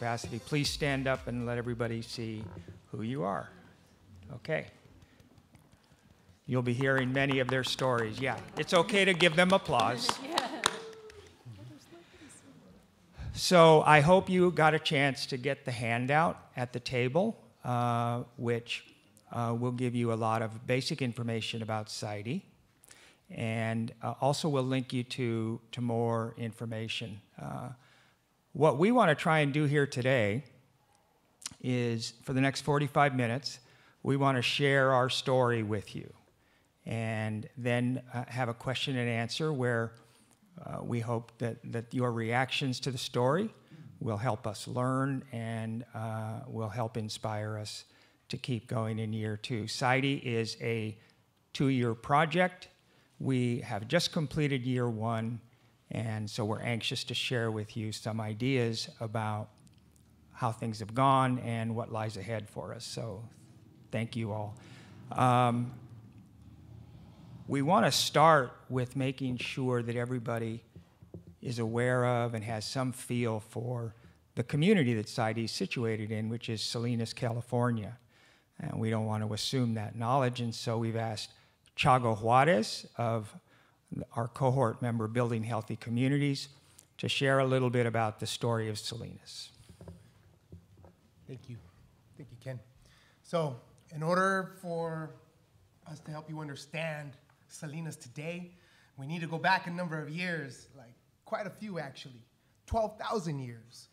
capacity. Please stand up and let everybody see who you are. Okay. You'll be hearing many of their stories. Yeah, it's okay to give them applause. So I hope you got a chance to get the handout at the table, uh, which uh, will give you a lot of basic information about SIEDI. And uh, also will link you to, to more information. What we want to try and do here today is for the next 45 minutes, we want to share our story with you and then uh, have a question and answer where uh, we hope that, that your reactions to the story will help us learn and uh, will help inspire us to keep going in year two. SIEDI is a two year project. We have just completed year one, and so we're anxious to share with you some ideas about how things have gone and what lies ahead for us. So, thank you all. Um, we want to start with making sure that everybody is aware of and has some feel for the community that SIEDI is situated in, which is Salinas, California. And we don't want to assume that knowledge, and so we've asked Chago Juarez of our cohort member Building Healthy Communities to share a little bit about the story of Salinas. Thank you. Thank you, Ken. So, in order for us to help you understand Salinas today, we need to go back a number of years, like quite a few actually, 12,000 years,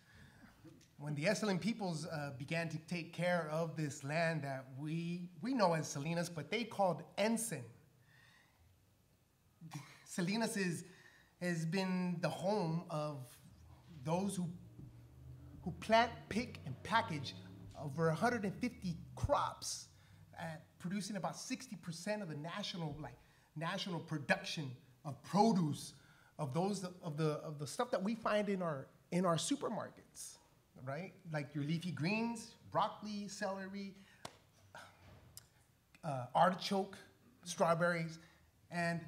when the Esselen peoples uh, began to take care of this land that we, we know as Salinas, but they called Ensign. Salinas is, has been the home of those who, who plant, pick, and package over 150 crops, producing about 60% of the national like national production of produce of those of the of the stuff that we find in our in our supermarkets, right? Like your leafy greens, broccoli, celery, uh, artichoke, strawberries, and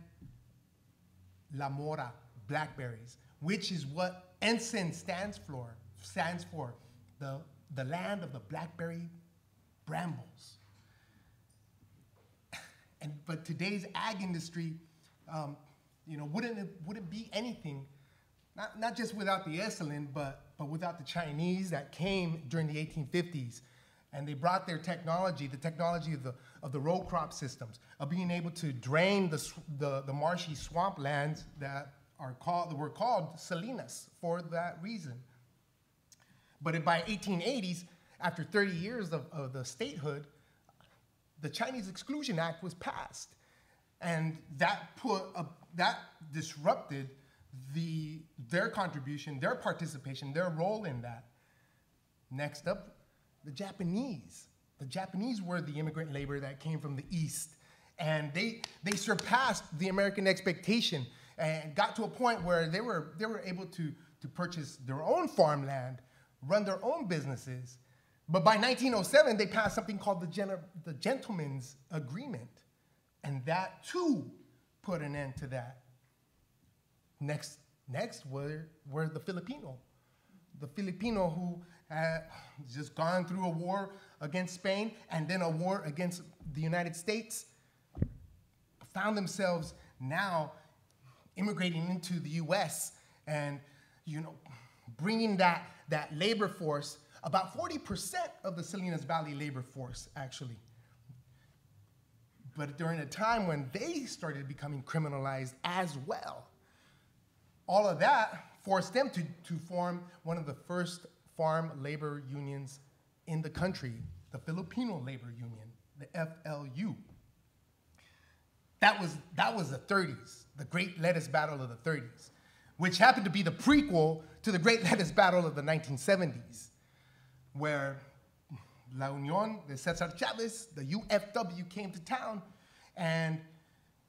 la mora, blackberries, which is what ensign stands for. Stands for the the land of the blackberry brambles. And but today's ag industry, um, you know, wouldn't it, wouldn't be anything, not, not just without the Esselen, but but without the Chinese that came during the 1850s, and they brought their technology, the technology of the of the row crop systems, of being able to drain the the, the marshy swamplands that are called were called salinas for that reason. But by 1880s, after 30 years of, of the statehood, the Chinese Exclusion Act was passed. And that put a, that disrupted the, their contribution, their participation, their role in that. Next up, the Japanese. The Japanese were the immigrant labor that came from the East. And they, they surpassed the American expectation and got to a point where they were, they were able to, to purchase their own farmland, run their own businesses, but by 1907, they passed something called the, Gen- the Gentleman's Agreement. And that too put an end to that. Next, next were, were the Filipino. The Filipino who just gone through a war against Spain and then a war against the United States found themselves now immigrating into the US and you know bringing that, that labor force about 40% of the Salinas Valley labor force, actually. But during a time when they started becoming criminalized as well, all of that forced them to, to form one of the first farm labor unions in the country, the Filipino Labor Union, the FLU. That was, that was the 30s, the Great Lettuce Battle of the 30s, which happened to be the prequel to the Great Lettuce Battle of the 1970s where La Unión de Cesar Chavez, the UFW, came to town and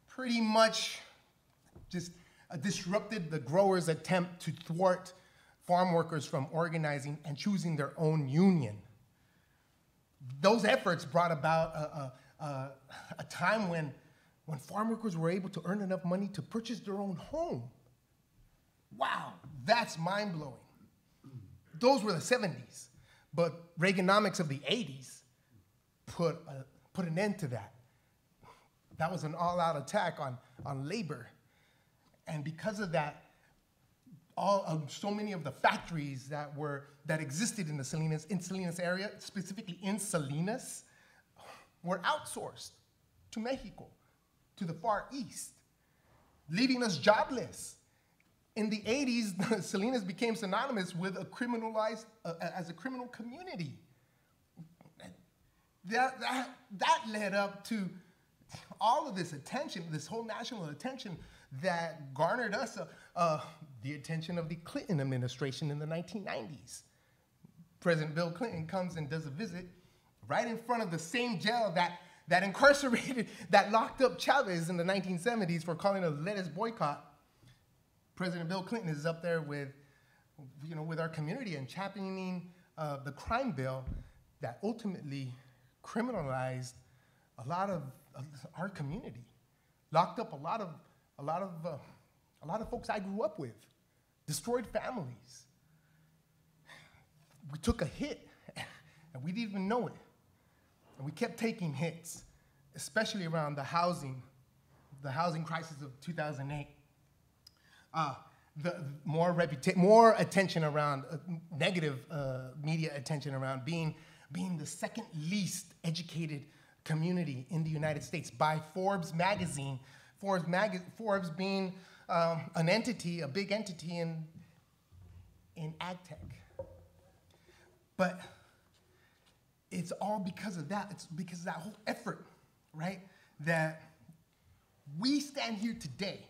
pretty much just disrupted the growers' attempt to thwart farm workers from organizing and choosing their own union. Those efforts brought about a, a, a, time when, when farm workers were able to earn enough money to purchase their own home. Wow, that's mind blowing. those were the 70s. But Reaganomics of the 80s put, a, put an end to that. That was an all out attack on, on labor. And because of that, all so many of the factories that were that existed in the Salinas in Salinas area, specifically in Salinas, were outsourced to Mexico, to the Far East, leaving us jobless. In the 80s, Salinas became synonymous with a criminalized, uh, as a criminal community. That, that, that led up to all of this attention, this whole national attention that garnered us uh, uh, the attention of the Clinton administration in the 1990s. President Bill Clinton comes and does a visit right in front of the same jail that, that incarcerated, that locked up Chavez in the 1970s for calling a lettuce boycott. President Bill Clinton is up there with, you know, with our community and championing uh, the crime bill that ultimately criminalized a lot of, of our community, locked up a lot of, a lot of, uh, a lot of folks I grew up with, destroyed families. We took a hit, and we didn't even know it. And we kept taking hits, especially around the housing, the housing crisis of 2008. Uh, the more reputa- more attention around uh, negative uh, media attention around being being the second least educated community in the United States by Forbes magazine. Forbes, mag- Forbes being um, an entity, a big entity in in ag tech. But it's all because of that. It's because of that whole effort, right? That we stand here today,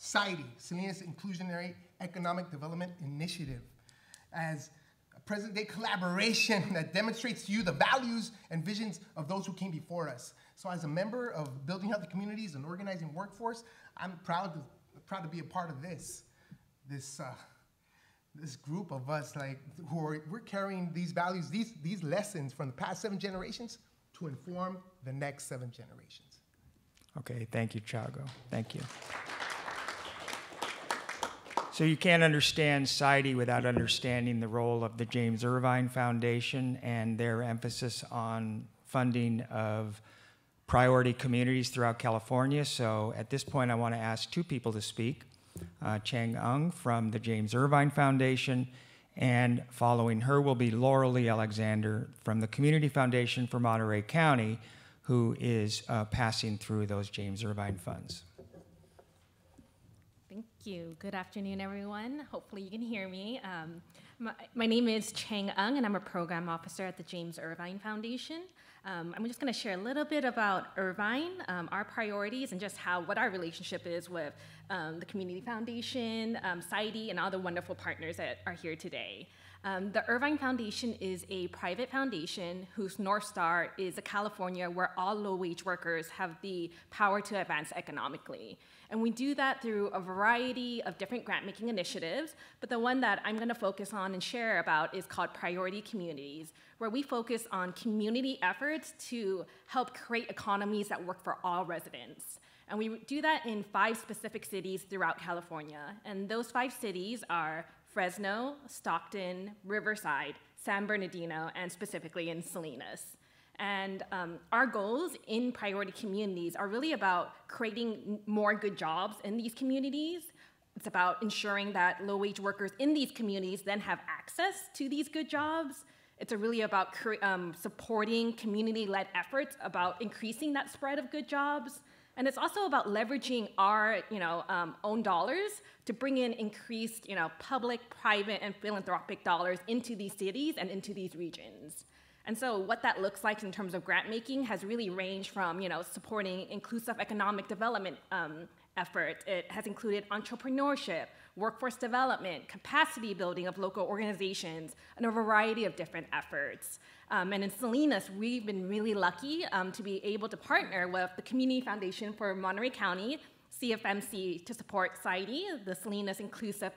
SIEDI, Salinas Inclusionary Economic Development Initiative, as a present day collaboration that demonstrates to you the values and visions of those who came before us. So, as a member of Building Healthy Communities and Organizing Workforce, I'm proud to, proud to be a part of this. This uh, this group of us like who are we're carrying these values these these lessons from the past seven generations to inform the next seven generations Okay, thank you, Chago. Thank you. So you can't understand SIEDI without understanding the role of the James Irvine Foundation and their emphasis on funding of priority communities throughout California. So at this point, I want to ask two people to speak. Uh, Cheng Ung from the James Irvine Foundation, and following her will be Laurel Lee Alexander from the Community Foundation for Monterey County, who is uh, passing through those James Irvine funds. Thank you. Good afternoon, everyone. Hopefully, you can hear me. Um, my, my, name is Cheng Ung, and I'm a program officer at the James Irvine Foundation. Um, I'm just going to share a little bit about Irvine, um, our priorities, and just how what our relationship is with um, the Community Foundation, um, SIDE, and all the wonderful partners that are here today. Um, the Irvine Foundation is a private foundation whose North Star is a California where all low wage workers have the power to advance economically. And we do that through a variety of different grant making initiatives, but the one that I'm going to focus on and share about is called Priority Communities, where we focus on community efforts to help create economies that work for all residents. And we do that in five specific cities throughout California. And those five cities are Fresno, Stockton, Riverside, San Bernardino, and specifically in Salinas. And um, our goals in priority communities are really about creating more good jobs in these communities. It's about ensuring that low wage workers in these communities then have access to these good jobs. It's really about um, supporting community led efforts about increasing that spread of good jobs. And it's also about leveraging our you know, um, own dollars to bring in increased you know, public, private, and philanthropic dollars into these cities and into these regions. And so what that looks like in terms of grant making has really ranged from you know, supporting inclusive economic development um, efforts. It has included entrepreneurship, workforce development, capacity building of local organizations, and a variety of different efforts. Um, and in Salinas, we've been really lucky um, to be able to partner with the Community Foundation for Monterey County, CFMC, to support SIEDI, the Salinas Inclusive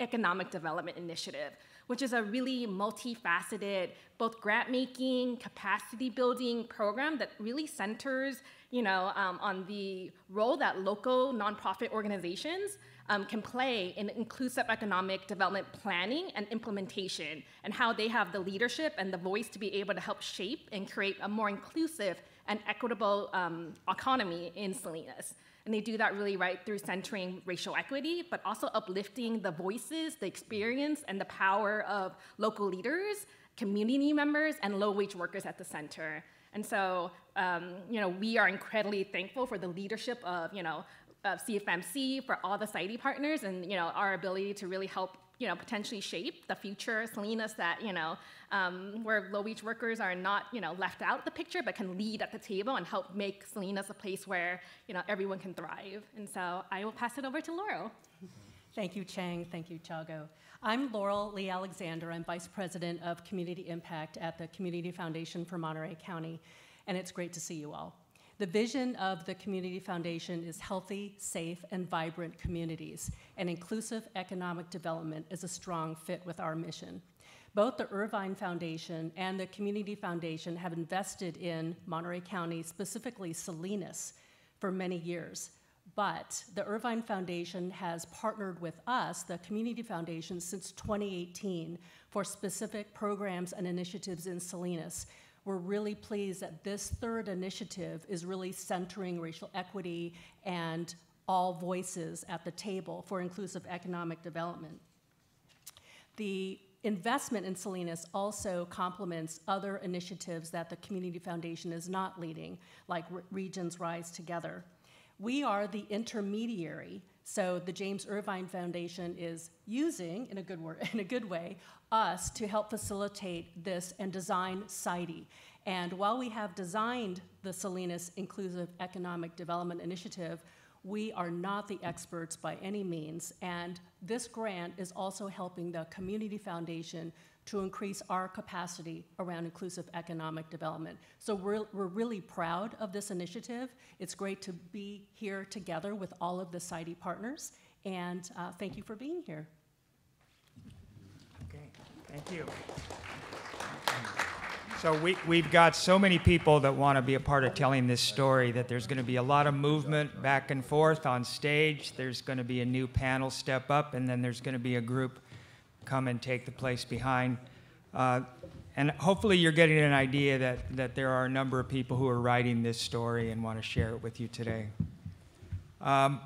Economic Development Initiative, which is a really multifaceted, both grant making, capacity building program that really centers, you know, um, on the role that local nonprofit organizations um, can play in inclusive economic development planning and implementation, and how they have the leadership and the voice to be able to help shape and create a more inclusive and equitable um, economy in Salinas. And they do that really right through centering racial equity, but also uplifting the voices, the experience, and the power of local leaders, community members, and low wage workers at the center. And so, um, you know, we are incredibly thankful for the leadership of, you know, of CFMC, for all the SIEDI partners, and, you know, our ability to really help you know, potentially shape the future Salinas that, you know, um, where low-wage workers are not, you know, left out of the picture, but can lead at the table and help make Salinas a place where, you know, everyone can thrive. And so I will pass it over to Laurel. Thank you, Cheng. Thank you, Chago. I'm Laurel Lee Alexander. I'm Vice President of Community Impact at the Community Foundation for Monterey County, and it's great to see you all. The vision of the Community Foundation is healthy, safe, and vibrant communities, and inclusive economic development is a strong fit with our mission. Both the Irvine Foundation and the Community Foundation have invested in Monterey County, specifically Salinas, for many years. But the Irvine Foundation has partnered with us, the Community Foundation, since 2018 for specific programs and initiatives in Salinas we're really pleased that this third initiative is really centering racial equity and all voices at the table for inclusive economic development. The investment in Salinas also complements other initiatives that the Community Foundation is not leading, like Re Regions Rise Together. We are the intermediary so the James Irvine Foundation is using, in a good, word, in a good way, us to help facilitate this and design SIEDI. And while we have designed the Salinas Inclusive Economic Development Initiative, we are not the experts by any means. And this grant is also helping the Community Foundation to increase our capacity around inclusive economic development. So we're, we're really proud of this initiative. It's great to be here together with all of the SIEDI partners, and uh, thank you for being here. Okay, thank you. So we, we've got so many people that want to be a part of telling this story that there's going to be a lot of movement back and forth on stage. There's going to be a new panel step up, and then there's going to be a group come and take the place behind. Uh, and hopefully you're getting an idea that, that there are a number of people who are writing this story and want to share it with you today. Um,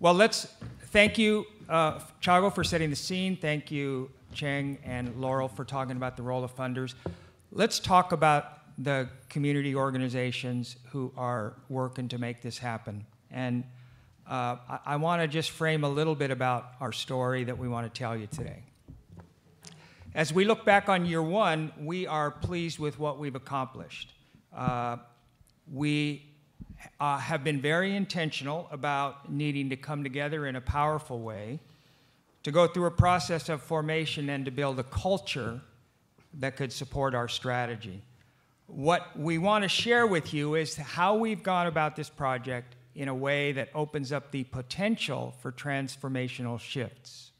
well, let's thank you, uh, Chago, for setting the scene. Thank you, Cheng and Laurel, for talking about the role of funders. Let's talk about the community organizations who are working to make this happen. And uh, I, I want to just frame a little bit about our story that we want to tell you today. As we look back on year one, we are pleased with what we've accomplished. Uh, we uh, have been very intentional about needing to come together in a powerful way, to go through a process of formation and to build a culture that could support our strategy. What we want to share with you is how we've gone about this project in a way that opens up the potential for transformational shifts.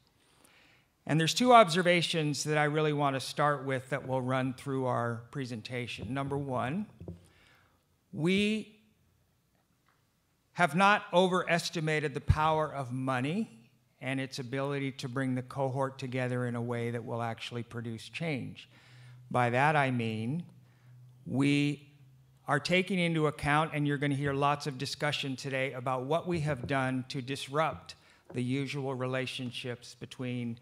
And there's two observations that I really want to start with that will run through our presentation. Number one, we have not overestimated the power of money and its ability to bring the cohort together in a way that will actually produce change. By that I mean, we are taking into account, and you're going to hear lots of discussion today about what we have done to disrupt the usual relationships between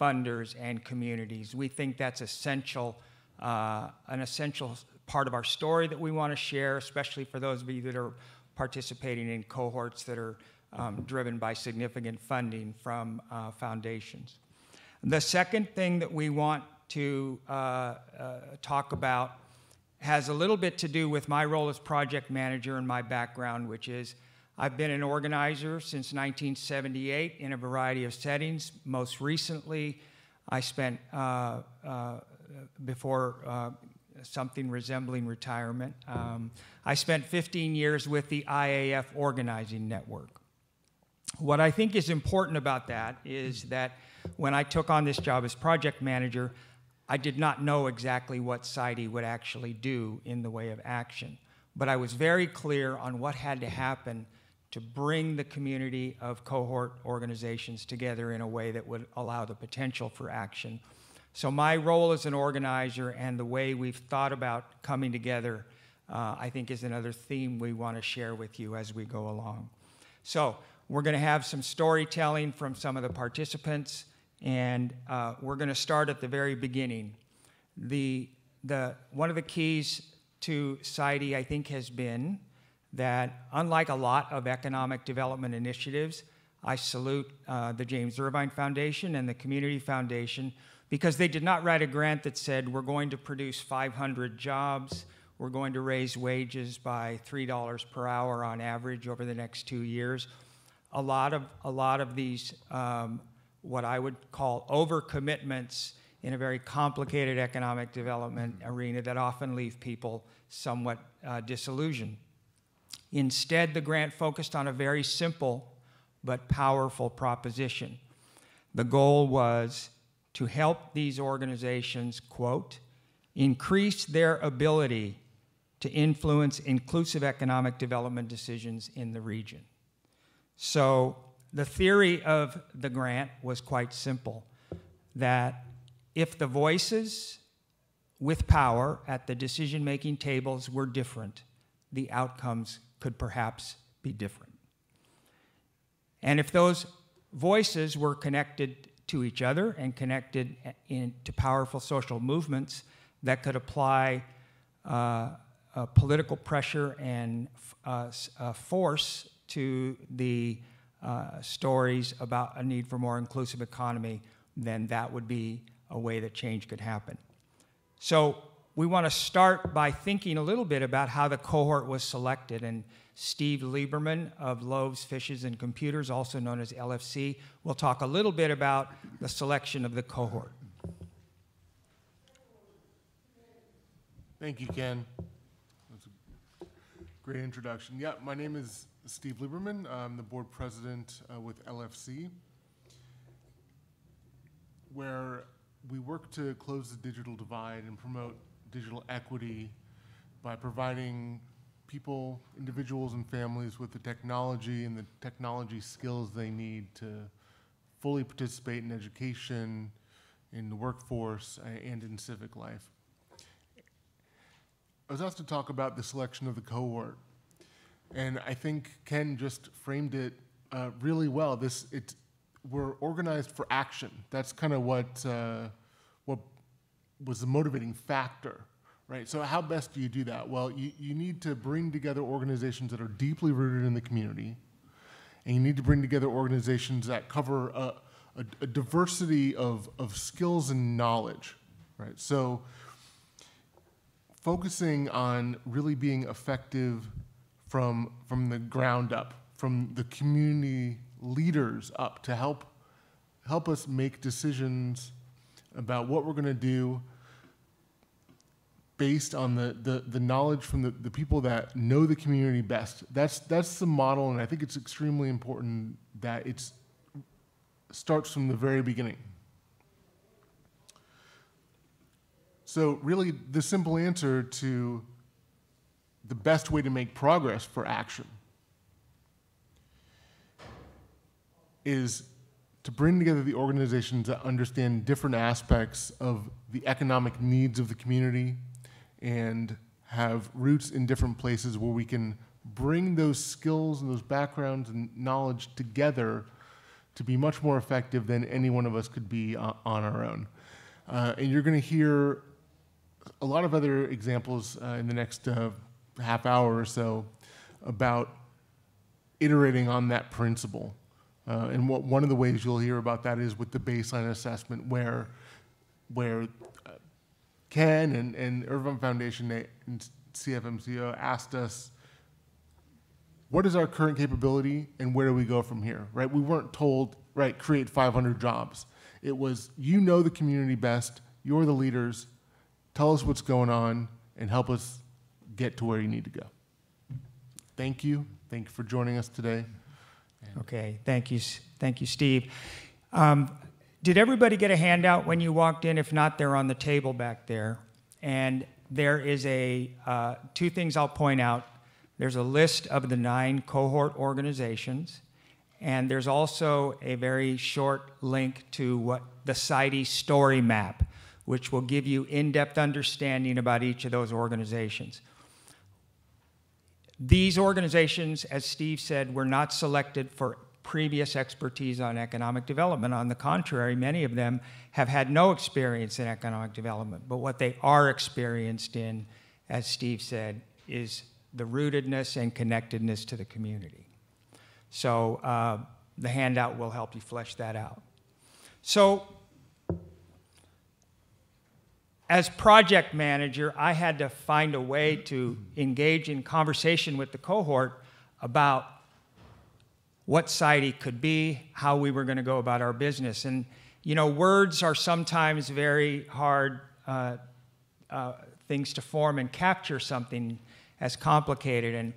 funders and communities. We think that's essential, uh, an essential part of our story that we want to share, especially for those of you that are participating in cohorts that are um, driven by significant funding from uh, foundations. The second thing that we want to uh, uh talk about has a little bit to do with my role as project manager and my background, which is I've been an organizer since 1978 in a variety of settings. Most recently, I spent, uh, uh, before uh, something resembling retirement, um, I spent 15 years with the IAF Organizing Network. What I think is important about that is that when I took on this job as project manager, I did not know exactly what SIEDI would actually do in the way of action. But I was very clear on what had to happen to bring the community of cohort organizations together in a way that would allow the potential for action. So, my role as an organizer and the way we've thought about coming together, uh, I think, is another theme we want to share with you as we go along. So, we're going to have some storytelling from some of the participants, and uh, we're going to start at the very beginning. The, the, one of the keys to SIEDI, I think, has been that unlike a lot of economic development initiatives, I salute uh, the James Irvine Foundation and the Community Foundation because they did not write a grant that said we're going to produce 500 jobs, we're going to raise wages by $3 per hour on average over the next two years a lot of, a lot of these, um, what I would call overcommitments in a very complicated economic development arena that often leave people somewhat uh, disillusioned. Instead, the grant focused on a very simple but powerful proposition. The goal was to help these organizations, quote, increase their ability to influence inclusive economic development decisions in the region. So the theory of the grant was quite simple that if the voices with power at the decision making tables were different, the outcomes could perhaps be different. And if those voices were connected to each other and connected in, to powerful social movements that could apply uh, uh, political pressure and uh, force to the uh, stories about a need for more inclusive economy, then that would be a way that change could happen. So we want to start by thinking a little bit about how the cohort was selected. And Steve Lieberman of Loaves, Fishes, and Computers, also known as LFC, will talk a little bit about the selection of the cohort. Thank you, Ken. That's a great introduction. Yeah, my name is Steve Lieberman. I'm the board president uh, with LFC, where we work to close the digital divide and promote digital equity by providing people, individuals, and families with the technology and the technology skills they need to fully participate in education, in the workforce, and in civic life. I was asked to talk about the selection of the cohort and I think Ken just framed it uh, really well. This it we're organized for action. That's kind of what uh, what was the motivating factor, right? So how best do you do that? Well, you, you need to bring together organizations that are deeply rooted in the community, and you need to bring together organizations that cover a, a, a diversity of, of skills and knowledge, right? So focusing on really being effective from, from the ground up, from the community leaders up to help, help us make decisions about what we're going to do based on the, the, the knowledge from the, the people that know the community best. That's, that's the model, and I think it's extremely important that it starts from the very beginning. So, really, the simple answer to the best way to make progress for action is to bring together the organizations that understand different aspects of the economic needs of the community and have roots in different places where we can bring those skills and those backgrounds and knowledge together to be much more effective than any one of us could be on our own. Uh, and you're going to hear a lot of other examples uh, in the next uh, half hour or so about iterating on that principle. Uh, and what, one of the ways you'll hear about that is with the baseline assessment, where, where uh, Ken and, and Irvine Foundation and CFMCO asked us, what is our current capability and where do we go from here, right? We weren't told, right, create 500 jobs. It was, you know the community best, you're the leaders, tell us what's going on and help us get to where you need to go. Thank you. Thank you for joining us today. Okay, thank you, thank you, Steve. Um, did everybody get a handout when you walked in? If not, they're on the table back there. And there is a uh, two things I'll point out. There's a list of the nine cohort organizations, and there's also a very short link to what the SIEDI story map, which will give you in-depth understanding about each of those organizations. These organizations, as Steve said, were not selected for previous expertise on economic development. On the contrary, many of them have had no experience in economic development. But what they are experienced in, as Steve said, is the rootedness and connectedness to the community. So uh, the handout will help you flesh that out. So as project manager, I had to find a way to engage in conversation with the cohort about what SIEDI could be, how we were going to go about our business. And, you know, words are sometimes very hard uh, uh, things to form and capture something as complicated. And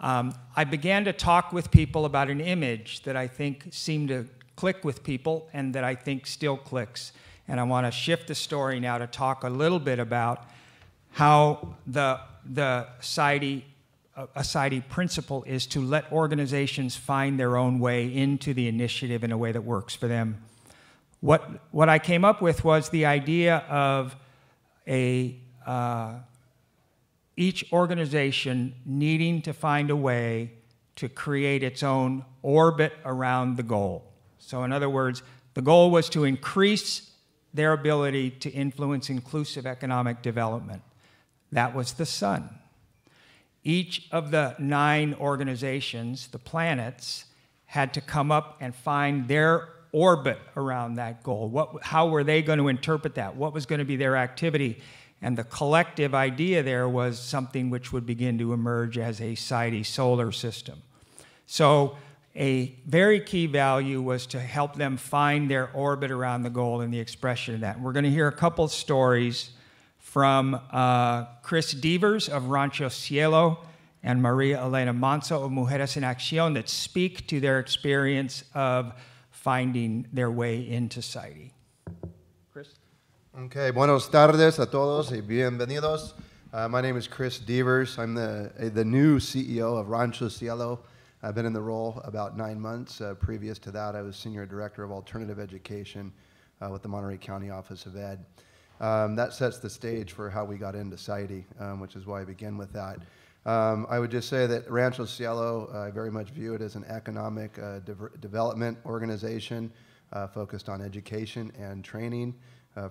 um, I began to talk with people about an image that I think seemed to click with people and that I think still clicks. And I want to shift the story now to talk a little bit about how the, the SIEDI, principle is to let organizations find their own way into the initiative in a way that works for them. What, what I came up with was the idea of a, uh, each organization needing to find a way to create its own orbit around the goal. So, in other words, the goal was to increase their ability to influence inclusive economic development. That was the sun. Each of the nine organizations, the planets, had to come up and find their orbit around that goal. What, how were they going to interpret that? What was going to be their activity? And the collective idea there was something which would begin to emerge as a SIEDI solar system. So, a very key value was to help them find their orbit around the goal and the expression of that. We're going to hear a couple stories from uh, Chris Devers of Rancho Cielo and Maria Elena Manzo of Mujeres en Acción that speak to their experience of finding their way into SIEDI. Chris? Okay, buenos tardes a todos y bienvenidos. Uh, my name is Chris Devers. I'm the, uh, the new CEO of Rancho Cielo. I've been in the role about nine months. Uh, previous to that, I was Senior Director of Alternative Education uh, with the Monterey County Office of Ed. Um, that sets the stage for how we got into SIEDI, um, which is why I begin with that. Um, I would just say that Rancho Cielo, uh, I very much view it as an economic uh, de- development organization uh, focused on education and training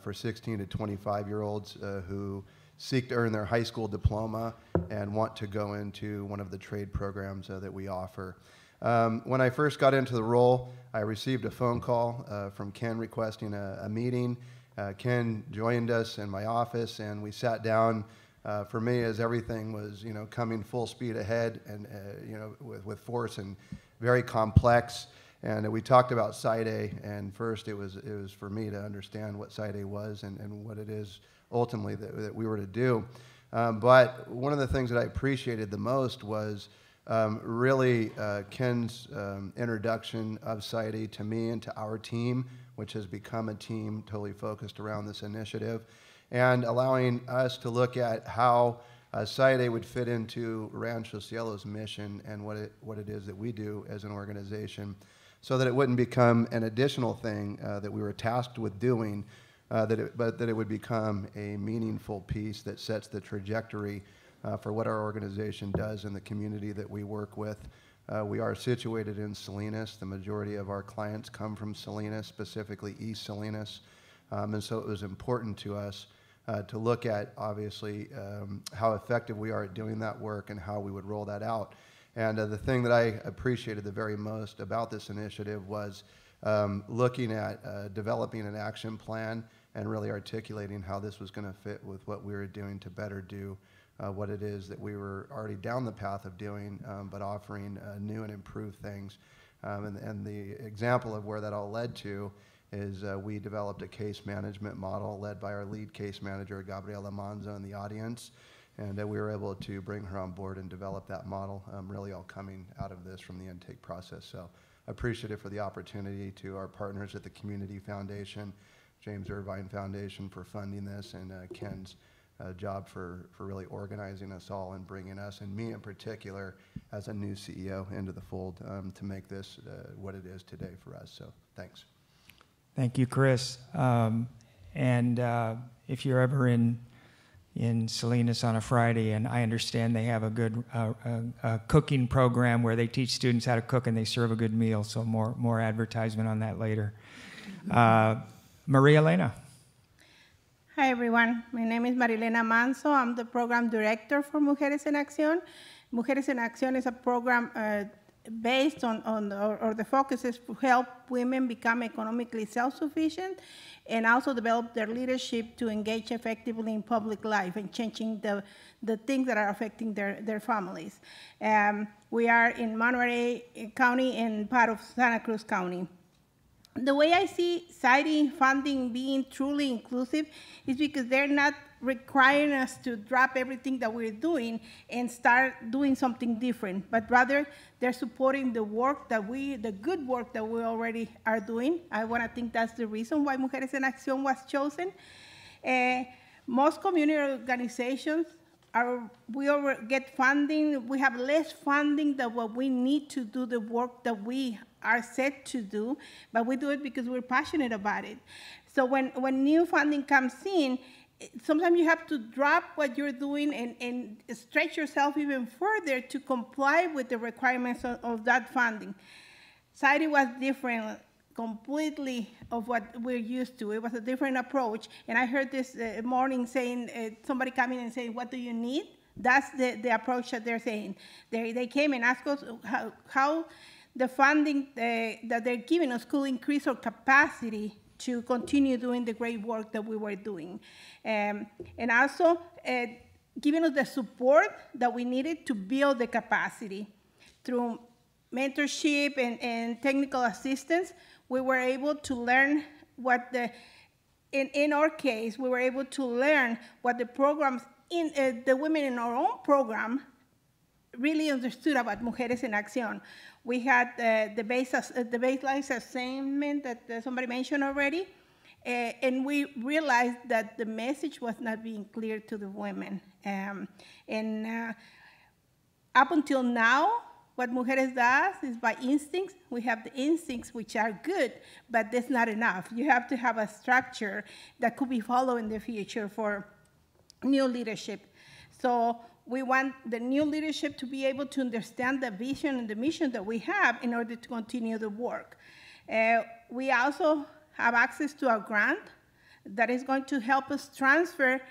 for 16 to 25 year olds who seek to earn their high school diploma and want to go into one of the trade programs uh, that we offer. Um, when I first got into the role, I received a phone call uh, from Ken requesting a, a meeting. Uh, Ken joined us in my office, and we sat down. Uh, for me, as everything was, you know, coming full speed ahead, and uh, you know, with, with force and very complex. And we talked about SIEDI, and first it was it was for me to understand what SIEDI was and, and what it is ultimately that, that we were to do. Um, but one of the things that I appreciated the most was um, really uh, Ken's um, introduction of SIEDI to me and to our team, which has become a team totally focused around this initiative, and allowing us to look at how uh, SIEDI would fit into Rancho Cielo's mission and what it, what it is that we do as an organization so that it wouldn't become an additional thing uh, that we were tasked with doing, uh, that it, but that it would become a meaningful piece that sets the trajectory uh, for what our organization does in the community that we work with. Uh, we are situated in Salinas. The majority of our clients come from Salinas, specifically East Salinas. Um, and so it was important to us uh, to look at, obviously, um, how effective we are at doing that work and how we would roll that out. And uh, the thing that I appreciated the very most about this initiative was um, looking at uh, developing an action plan and really articulating how this was going to fit with what we were doing to better do uh, what it is that we were already down the path of doing, um, but offering uh, new and improved things. Um, and, and, the example of where that all led to is uh, we developed a case management model led by our lead case manager, Gabriela Manzo, in the audience. And that we were able to bring her on board and develop that model, um, really all coming out of this from the intake process. So appreciative for the opportunity to our partners at the Community Foundation, James Irvine Foundation for funding this, and uh, Ken's uh, job for, for really organizing us all and bringing us, and me in particular, as a new CEO into the fold um, to make this uh, what it is today for us. So thanks. Thank you, Chris. Um, and uh, if you're ever in in Salinas on a Friday, and I understand they have a good uh, cooking program where they teach students how to cook and they serve a good meal. So more more advertisement on that later. Uh, Maria Elena. Hi, everyone. My name is Marilena Manzo. I'm the program director for Mujeres en Acción. Mujeres en Acción is a program uh, based on, on or, or, the focus is to help women become economically self-sufficient and also develop their leadership to engage effectively in public life and changing the, the things that are affecting their, their families. Um, we are in Monterey County and part of Santa Cruz County the way I see SIEDI funding being truly inclusive is because they're not requiring us to drop everything that we're doing and start doing something different, but rather they're supporting the work that we, the good work that we already are doing. I want to think that's the reason why Mujeres en Acción was chosen. Uh, most community organizations are, we over get funding, we have less funding than what we need to do the work that we are set to do, but we do it because we're passionate about it. So when, when new funding comes in, sometimes you have to drop what you're doing and, and stretch yourself even further to comply with the requirements of, of that funding. SIEDI was different completely of what we're used to. It was a different approach. And I heard this uh, morning saying, uh, somebody coming and saying, what do you need? That's the, the approach that they're saying. They, they came and asked us how, how the funding uh, that they're giving us could increase our capacity to continue doing the great work that we were doing. Um, and also uh, giving us the support that we needed to build the capacity through mentorship and, and technical assistance we were able to learn what the, in, in our case, we were able to learn what the programs, in uh, the women in our own program really understood about Mujeres en Acción. We had uh, the, base, uh, the baseline assessment that somebody mentioned already, and we realized that the message was not being clear to the women. Um, and uh, up until now, what Mujeres does is by instincts. We have the instincts, which are good, but that's not enough. You have to have a structure that could be followed in the future for new leadership. So we want the new leadership to be able to understand the vision and the mission that we have in order to continue the work. Uh, we also have access to a grant that is going to help us transfer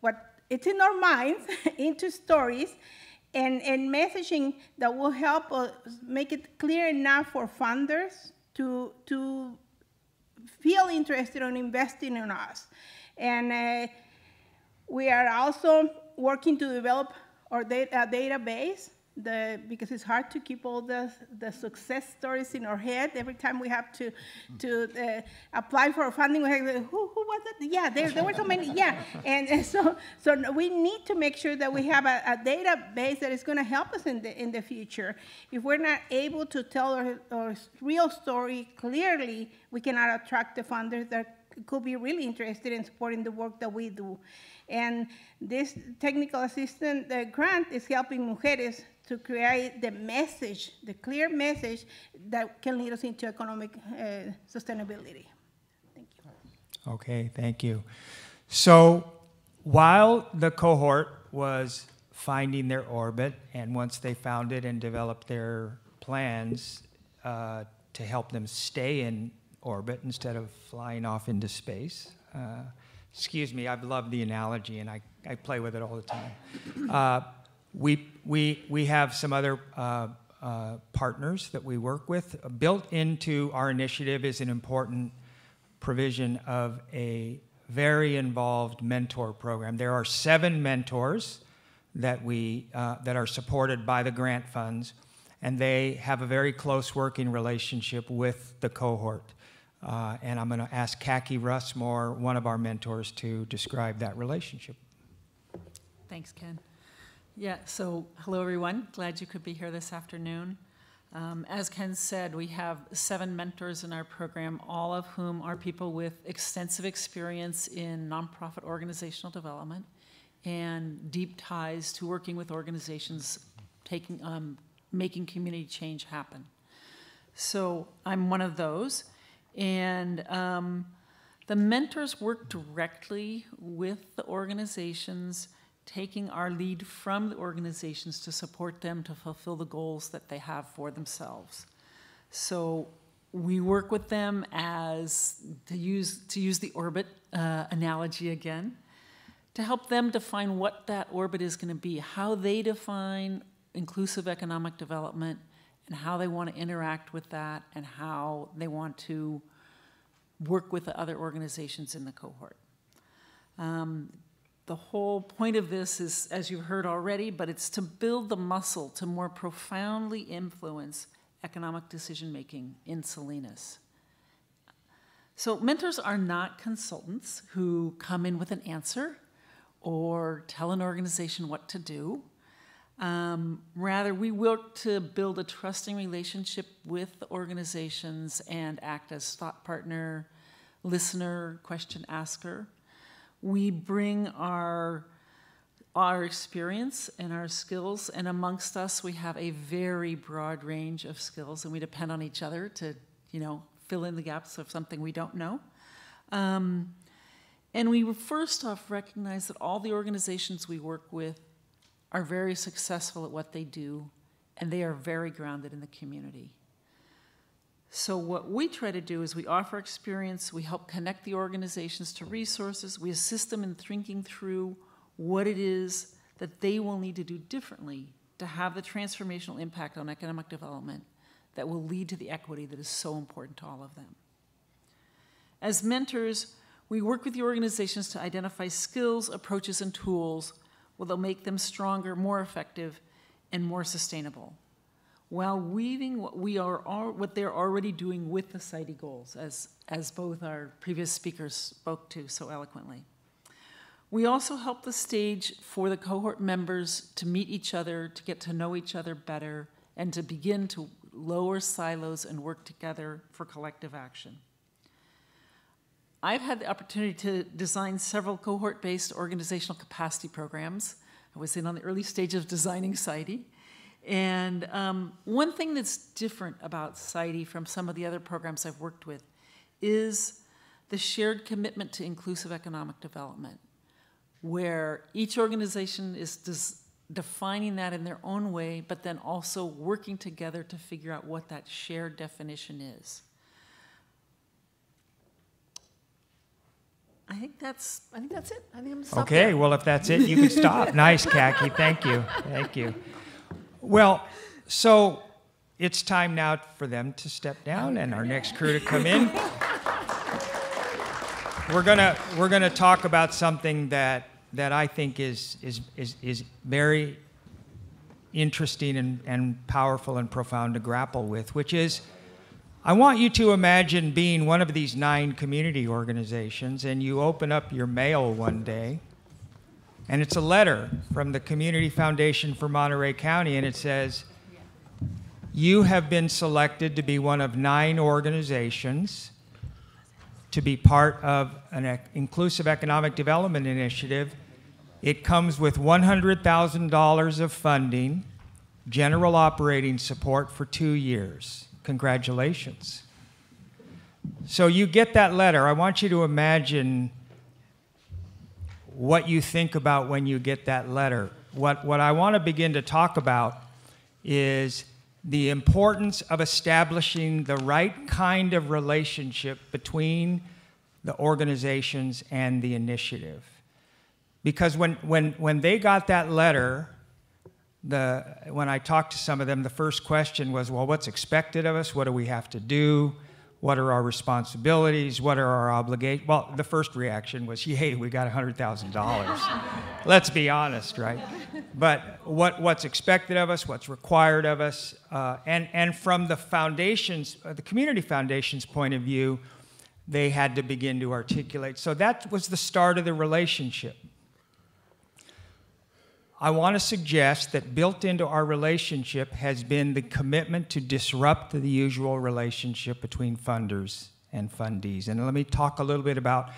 what it's in our minds into stories and, and messaging that will help us make it clear enough for funders to, to feel interested in investing in us. And uh, we are also working to develop our data, database the, because it's hard to keep all the, the success stories in our head. Every time we have to, to uh, apply for funding, we have who, who was it? Yeah, there, there were so many, yeah. And, and so, so we need to make sure that we have a, a database that is going to help us in the, in the future. If we're not able to tell our, our real story clearly, we cannot attract the funders that could be really interested in supporting the work that we do. And this technical assistant uh, grant is helping mujeres to create the message, the clear message that can lead us into economic uh, sustainability. Thank you. Okay, thank you. So while the cohort was finding their orbit, and once they found it and developed their plans uh, to help them stay in orbit instead of flying off into space, uh, excuse me, I've loved the analogy and I, I play with it all the time. We, we, we have some other uh, uh, partners that we work with. Built into our initiative is an important provision of a very involved mentor program. There are seven mentors that, we, uh, that are supported by the grant funds, and they have a very close working relationship with the cohort. Uh, and I'm going to ask Kaki Rusmore, one of our mentors, to describe that relationship. Thanks, Ken. Yeah, so hello everyone. Glad you could be here this afternoon. Um, as Ken said, we have seven mentors in our program, all of whom are people with extensive experience in nonprofit organizational development and deep ties to working with organizations taking, um, making community change happen. So I'm one of those. And um, the mentors work directly with the organizations, taking our lead from the organizations to support them to fulfill the goals that they have for themselves. So we work with them as, to use, to use the orbit uh, analogy again, to help them define what that orbit is going to be, how they define inclusive economic development, and how they want to interact with that, and how they want to work with the other organizations in the cohort. Um, the whole point of this is, as you've heard already, but it's to build the muscle to more profoundly influence economic decision making in Salinas. So, mentors are not consultants who come in with an answer or tell an organization what to do. Um, rather, we work to build a trusting relationship with organizations and act as thought partner, listener, question asker. We bring our our experience and our skills, and amongst us, we have a very broad range of skills, and we depend on each other to, you know, fill in the gaps of something we don't know. Um, and we first off recognize that all the organizations we work with are very successful at what they do, and they are very grounded in the community. So, what we try to do is we offer experience, we help connect the organizations to resources, we assist them in thinking through what it is that they will need to do differently to have the transformational impact on economic development that will lead to the equity that is so important to all of them. As mentors, we work with the organizations to identify skills, approaches, and tools that will make them stronger, more effective, and more sustainable, while weaving what we are what they're already doing with the SIEDI goals, as, as both our previous speakers spoke to so eloquently. We also help the stage for the cohort members to meet each other, to get to know each other better, and to begin to lower silos and work together for collective action. I've had the opportunity to design several cohort based organizational capacity programs. I was in on the early stage of designing SIEDI. And um, one thing that's different about SIEDI from some of the other programs I've worked with is the shared commitment to inclusive economic development, where each organization is defining that in their own way, but then also working together to figure out what that shared definition is. I think that's. I think that's it. I think I'm Okay. Well, if that's it, you can stop. nice, Kaki. Thank you. Thank you. Well, so it's time now for them to step down and our next crew to come in. we're gonna we're gonna talk about something that that I think is is is, is very interesting and, and powerful and profound to grapple with, which is I want you to imagine being one of these nine community organizations and you open up your mail one day and it's a letter from the Community Foundation for Monterey County and it says, You have been selected to be one of nine organizations to be part of an inclusive economic development initiative. It comes with $100,000 of funding, general operating support for two years. Congratulations. So you get that letter. I want you to imagine what you think about when you get that letter. What, what I want to begin to talk about is the importance of establishing the right kind of relationship between the organizations and the initiative. Because when, when, when they got that letter, the, when I talked to some of them, the first question was, well, what's expected of us? What do we have to do? What are our responsibilities? What are our obligations? Well, the first reaction was, yay, we got $100,000. Let's be honest, right? But what, what's expected of us, what's required of us, uh, and, and from the foundations, uh, the community foundation's point of view, they had to begin to articulate. So that was the start of the relationship. I want to suggest that built into our relationship has been the commitment to disrupt the usual relationship between funders and fundees. And let me talk a little bit about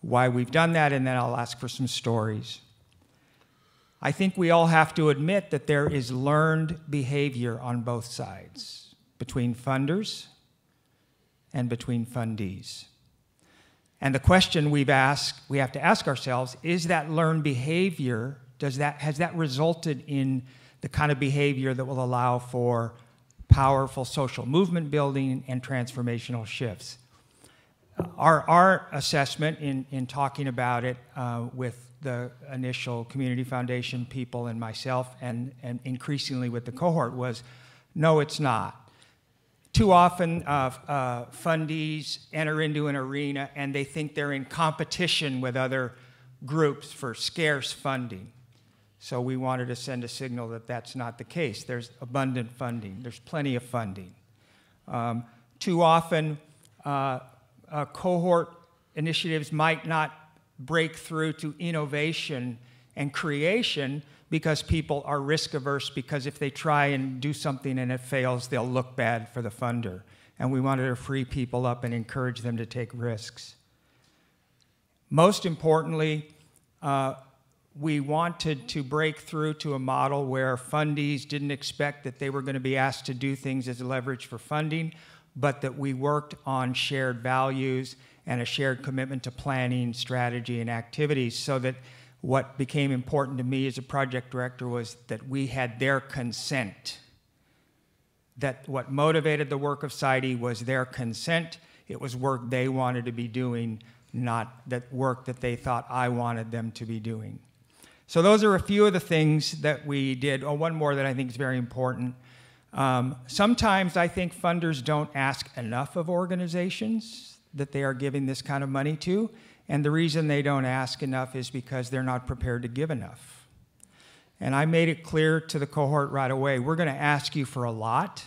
why we've done that, and then I'll ask for some stories. I think we all have to admit that there is learned behavior on both sides, between funders and between fundees. And the question we've asked, we have to ask ourselves, is that learned behavior, does that, has that resulted in the kind of behavior that will allow for powerful social movement building and transformational shifts? Our, our assessment in, in talking about it uh, with the initial community foundation people and myself, and, and increasingly with the cohort, was no, it's not. Too often, uh, uh, enter into an arena and they think they're in competition with other groups for scarce funding. So we wanted to send a signal that that's not the case. There's abundant funding, there's plenty of funding. Um, too often, uh, uh cohort initiatives might not break through to innovation and creation because people are risk averse because if they try and do something and it fails, they'll look bad for the funder. And we wanted to free people up and encourage them to take risks. Most importantly, uh, we wanted to break through to a model where fundees didn't expect that they were going to be asked to do things as leverage for funding, but that we worked on shared values and a shared commitment to planning, strategy, and activities so that what became important to me as a project director was that we had their consent. That what motivated the work of SIEDI was their consent. It was work they wanted to be doing, not that work that they thought I wanted them to be doing. So those are a few of the things that we did. Oh, one more that I think is very important. Um, sometimes I think funders don't ask enough of organizations that they are giving this kind of money to. And the reason they don't ask enough is because they're not prepared to give enough. And I made it clear to the cohort right away we're going to ask you for a lot,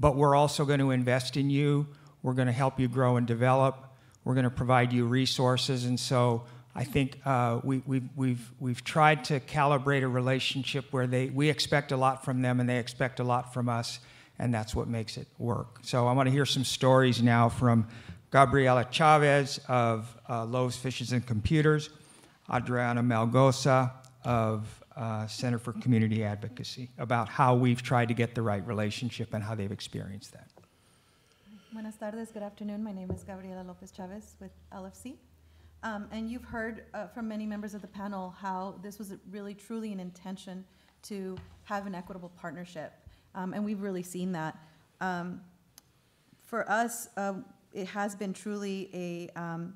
but we're also going to invest in you. We're going to help you grow and develop. We're going to provide you resources. And so I think uh, we, we've, we've, we've tried to calibrate a relationship where they, we expect a lot from them and they expect a lot from us, and that's what makes it work. So I want to hear some stories now from Gabriela Chavez of uh, Loaves, Fishes, and Computers, Adriana Melgoza of uh, Center for Community Advocacy, about how we've tried to get the right relationship and how they've experienced that. Buenas tardes, good afternoon. My name is Gabriela Lopez Chavez with LFC. Um, and you've heard uh, from many members of the panel how this was really truly an intention to have an equitable partnership. Um, and we've really seen that. Um, for us, uh, it has been truly a, um,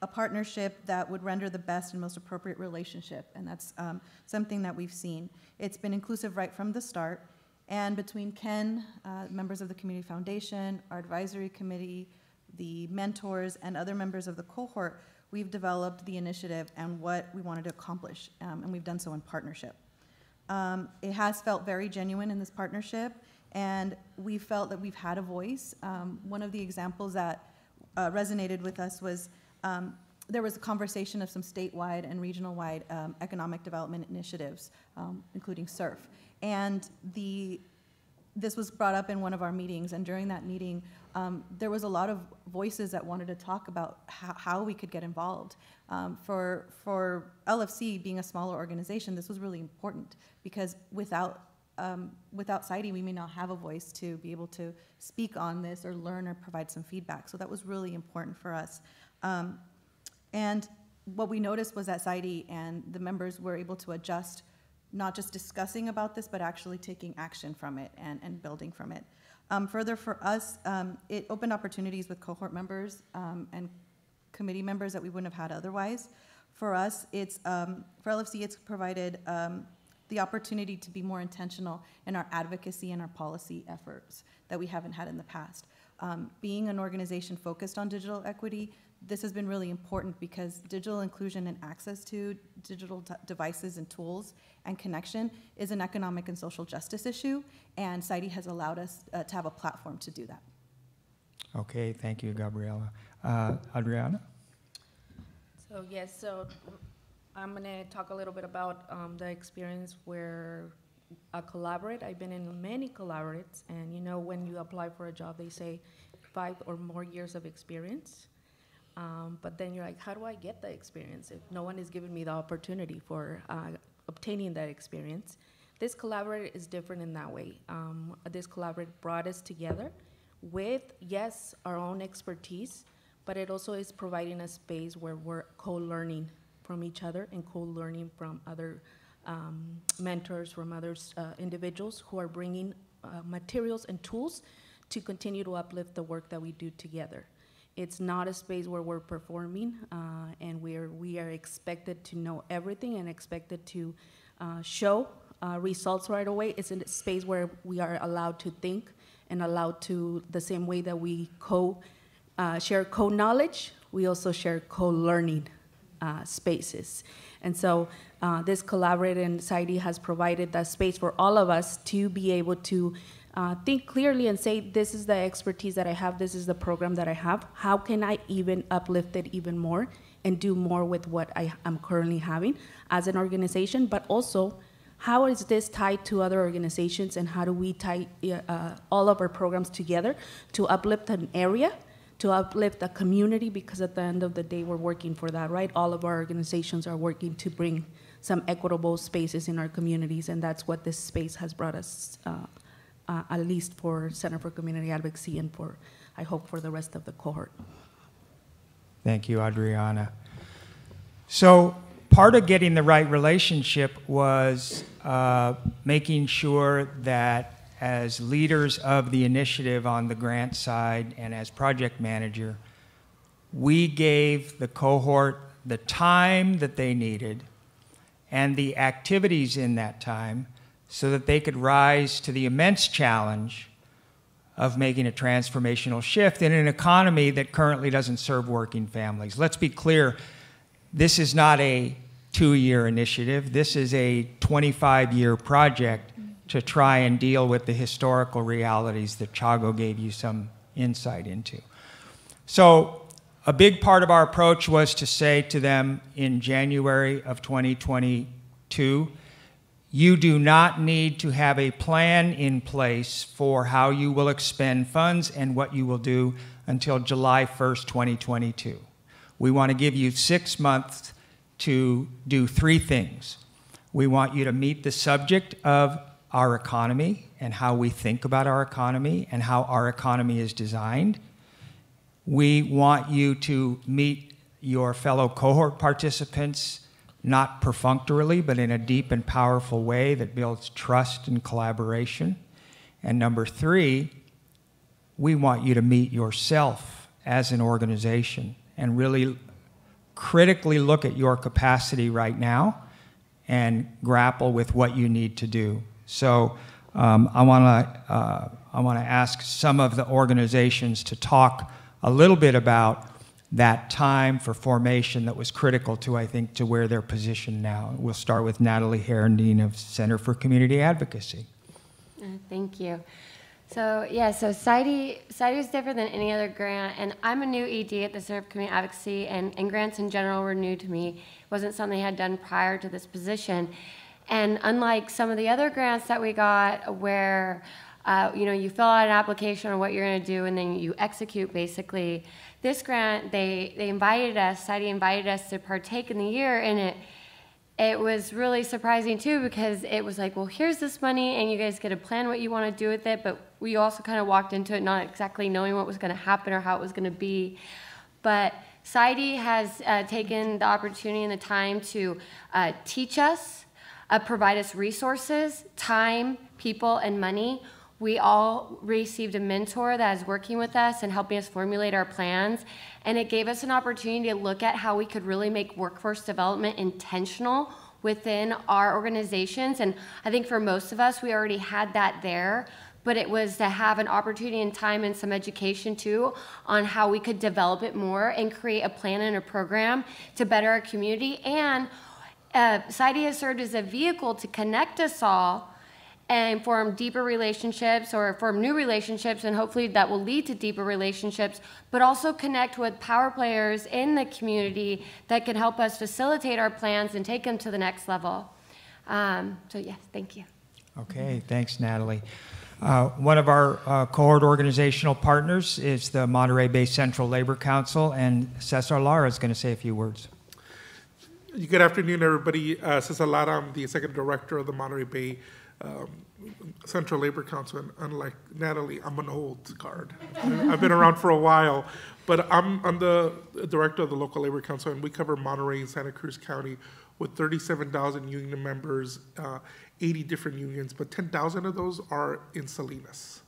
a partnership that would render the best and most appropriate relationship, and that's um, something that we've seen. It's been inclusive right from the start, and between Ken, uh, members of the Community Foundation, our advisory committee, the mentors, and other members of the cohort, we've developed the initiative and what we wanted to accomplish, um, and we've done so in partnership. Um, it has felt very genuine in this partnership, and we felt that we've had a voice. Um, one of the examples that uh, resonated with us was um, there was a conversation of some statewide and regional-wide um, economic development initiatives, um, including CERF. And the, this was brought up in one of our meetings, and during that meeting, um, there was a lot of voices that wanted to talk about how, how we could get involved. Um, for, for LFC being a smaller organization, this was really important because without um, without SIEDI, we may not have a voice to be able to speak on this or learn or provide some feedback. So that was really important for us. Um, and what we noticed was that SIEDI and the members were able to adjust, not just discussing about this, but actually taking action from it and, and building from it. Um, further, for us, um, it opened opportunities with cohort members um, and committee members that we wouldn't have had otherwise. For us, it's um, for LFC, it's provided the opportunity to be more intentional in our advocacy and our policy efforts that we haven't had in the past. Um, being an organization focused on digital equity, this has been really important because digital inclusion and access to digital devices and tools and connection is an economic and social justice issue, and SIEDI has allowed us uh, to have a platform to do that. Okay, thank you, Gabriela. Uh, Adriana? So yes, so I'm going to talk a little bit about um, the experience where I collaborate. I've been in many collaborates, and you know, when you apply for a job, they say five or more years of experience. Um, but then you're like, how do I get the experience if no one is giving me the opportunity for uh, obtaining that experience? This collaborate is different in that way. Um, this collaborate brought us together with, yes, our own expertise, but it also is providing a space where we're co-learning from each other and co-learning from other um, mentors, from other uh, individuals who are bringing uh, materials and tools to continue to uplift the work that we do together. It's not a space where we're performing uh, and we're, we are expected to know everything and expected to uh, show uh, results right away. It's a space where we are allowed to think and allowed to, the same way that we co uh, share co knowledge, we also share co learning uh, spaces. And so uh, this collaborative society has provided that space for all of us to be able to uh, think clearly and say, this is the expertise that I have, this is the program that I have. How can I even uplift it even more and do more with what I am currently having as an organization? But also, how is this tied to other organizations and how do we tie uh, all of our programs together to uplift an area? To uplift a community, because at the end of the day, we're working for that, right? All of our organizations are working to bring some equitable spaces in our communities, and that's what this space has brought us uh, uh, at least for Center for Community Advocacy and for, I hope, for the rest of the cohort. Thank you, Adriana. So, part of getting the right relationship was uh, making sure that as leaders of the initiative on the grant side and as project manager, we gave the cohort the time that they needed and the activities in that time so that they could rise to the immense challenge of making a transformational shift in an economy that currently doesn't serve working families. Let's be clear this is not a two year initiative, this is a 25 year project to try and deal with the historical realities that Chago gave you some insight into. So, a big part of our approach was to say to them in January of 2022 you do not need to have a plan in place for how you will expend funds and what you will do until July 1st, 2022. We want to give you six months to do three things. We want you to meet the subject of our economy and how we think about our economy and how our economy is designed. We want you to meet your fellow cohort participants not perfunctorily, but in a deep and powerful way that builds trust and collaboration. And number three, we want you to meet yourself as an organization and really critically look at your capacity right now and grapple with what you need to do. So um, I want to uh, I want to ask some of the organizations to talk a little bit about that time for formation that was critical to, I think, to where they're positioned now. We'll start with Natalie Herendeen of Center for Community Advocacy. Uh, thank you. So yeah, so SIEDI, SIEDI is different than any other grant, and I'm a new ED at the Center for Community Advocacy, and, and grants in general were new to me. It wasn't something I had done prior to this position. And unlike some of the other grants that we got where uh, you know, you fill out an application on what you're going to do, and then you execute basically this grant, they, they invited us, SIEDI invited us to partake in the year, and it, it was really surprising too because it was like, well, here's this money, and you guys get to plan what you want to do with it, but we also kind of walked into it not exactly knowing what was going to happen or how it was going to be. But SIEDI has uh, taken the opportunity and the time to uh, teach us, uh, provide us resources, time, people, and money we all received a mentor that is working with us and helping us formulate our plans. And it gave us an opportunity to look at how we could really make workforce development intentional within our organizations. And I think for most of us, we already had that there. But it was to have an opportunity and time and some education too on how we could develop it more and create a plan and a program to better our community. And uh, has served as a vehicle to connect us all and form deeper relationships or form new relationships, and hopefully that will lead to deeper relationships, but also connect with power players in the community that can help us facilitate our plans and take them to the next level. Um, so, yes, thank you. Okay, thanks, Natalie. Uh, one of our uh, cohort organizational partners is the Monterey Bay Central Labor Council, and Cesar Lara is going to say a few words. Good afternoon, everybody. Uh, Cesar Lara, I'm the executive director of the Monterey Bay um, Central Labor Council, and unlike Natalie, I'm an old guard. I've been around for a while, but I'm, I'm the director of the local labor council, and we cover Monterey and Santa Cruz County with 37,000 union members, uh, 80 different unions, but 10,000 of those are in Salinas.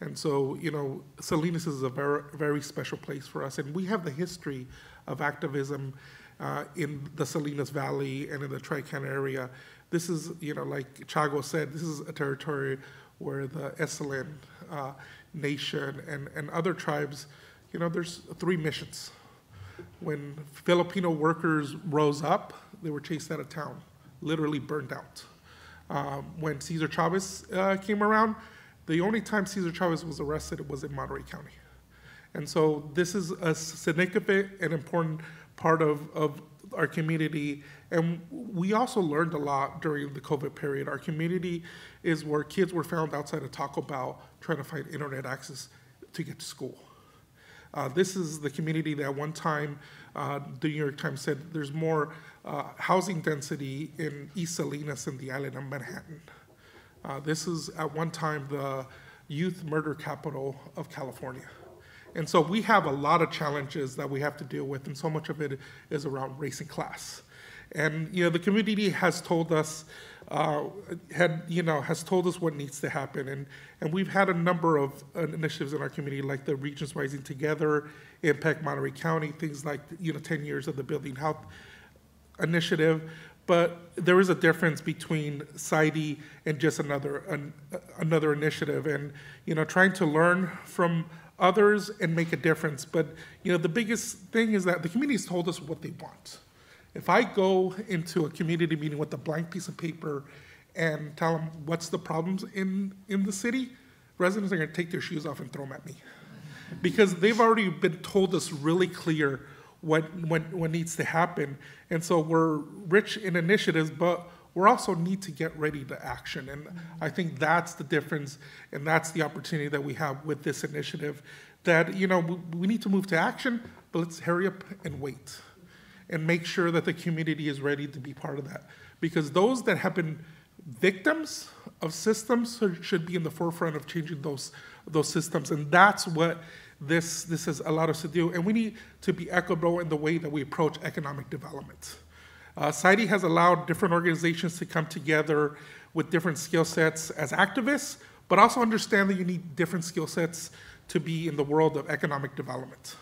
And so, you know, Salinas is a very, very special place for us, and we have the history of activism uh, in the Salinas Valley and in the Tri-County area this is, you know, like Chago said, this is a territory where the Esselen uh, nation and, and other tribes, you know, there's three missions. When Filipino workers rose up, they were chased out of town, literally burned out. Um, when Cesar Chavez uh, came around, the only time Cesar Chavez was arrested was in Monterey County. And so this is a significant and important part of, of our community. And we also learned a lot during the COVID period. Our community is where kids were found outside of Taco Bell trying to find internet access to get to school. Uh, this is the community that one time uh, the New York Times said there's more uh, housing density in East Salinas than the island of Manhattan. Uh, this is at one time the youth murder capital of California. And so we have a lot of challenges that we have to deal with, and so much of it is around race and class. And you know, the community has told us, uh, had you know, has told us what needs to happen, and and we've had a number of uh, initiatives in our community, like the Regions Rising Together, Impact Monterey County, things like you know, 10 years of the Building Health Initiative. But there is a difference between SIEDI and just another an, another initiative, and you know, trying to learn from others and make a difference. But you know, the biggest thing is that the community has told us what they want. If I go into a community meeting with a blank piece of paper and tell them what's the problems in, in the city, residents are going to take their shoes off and throw them at me. Because they've already been told us really clear what, what, what needs to happen. And so we're rich in initiatives, but we also need to get ready to action. And I think that's the difference, and that's the opportunity that we have with this initiative. That, you know, we, we need to move to action, but let's hurry up and wait and make sure that the community is ready to be part of that. Because those that have been victims of systems should be in the forefront of changing those, those systems. And that's what this, this has allowed us to do. And we need to be equitable in the way that we approach economic development. Uh, SIEDI has allowed different organizations to come together with different skill sets as activists, but also understand that you need different skill sets to be in the world of economic development.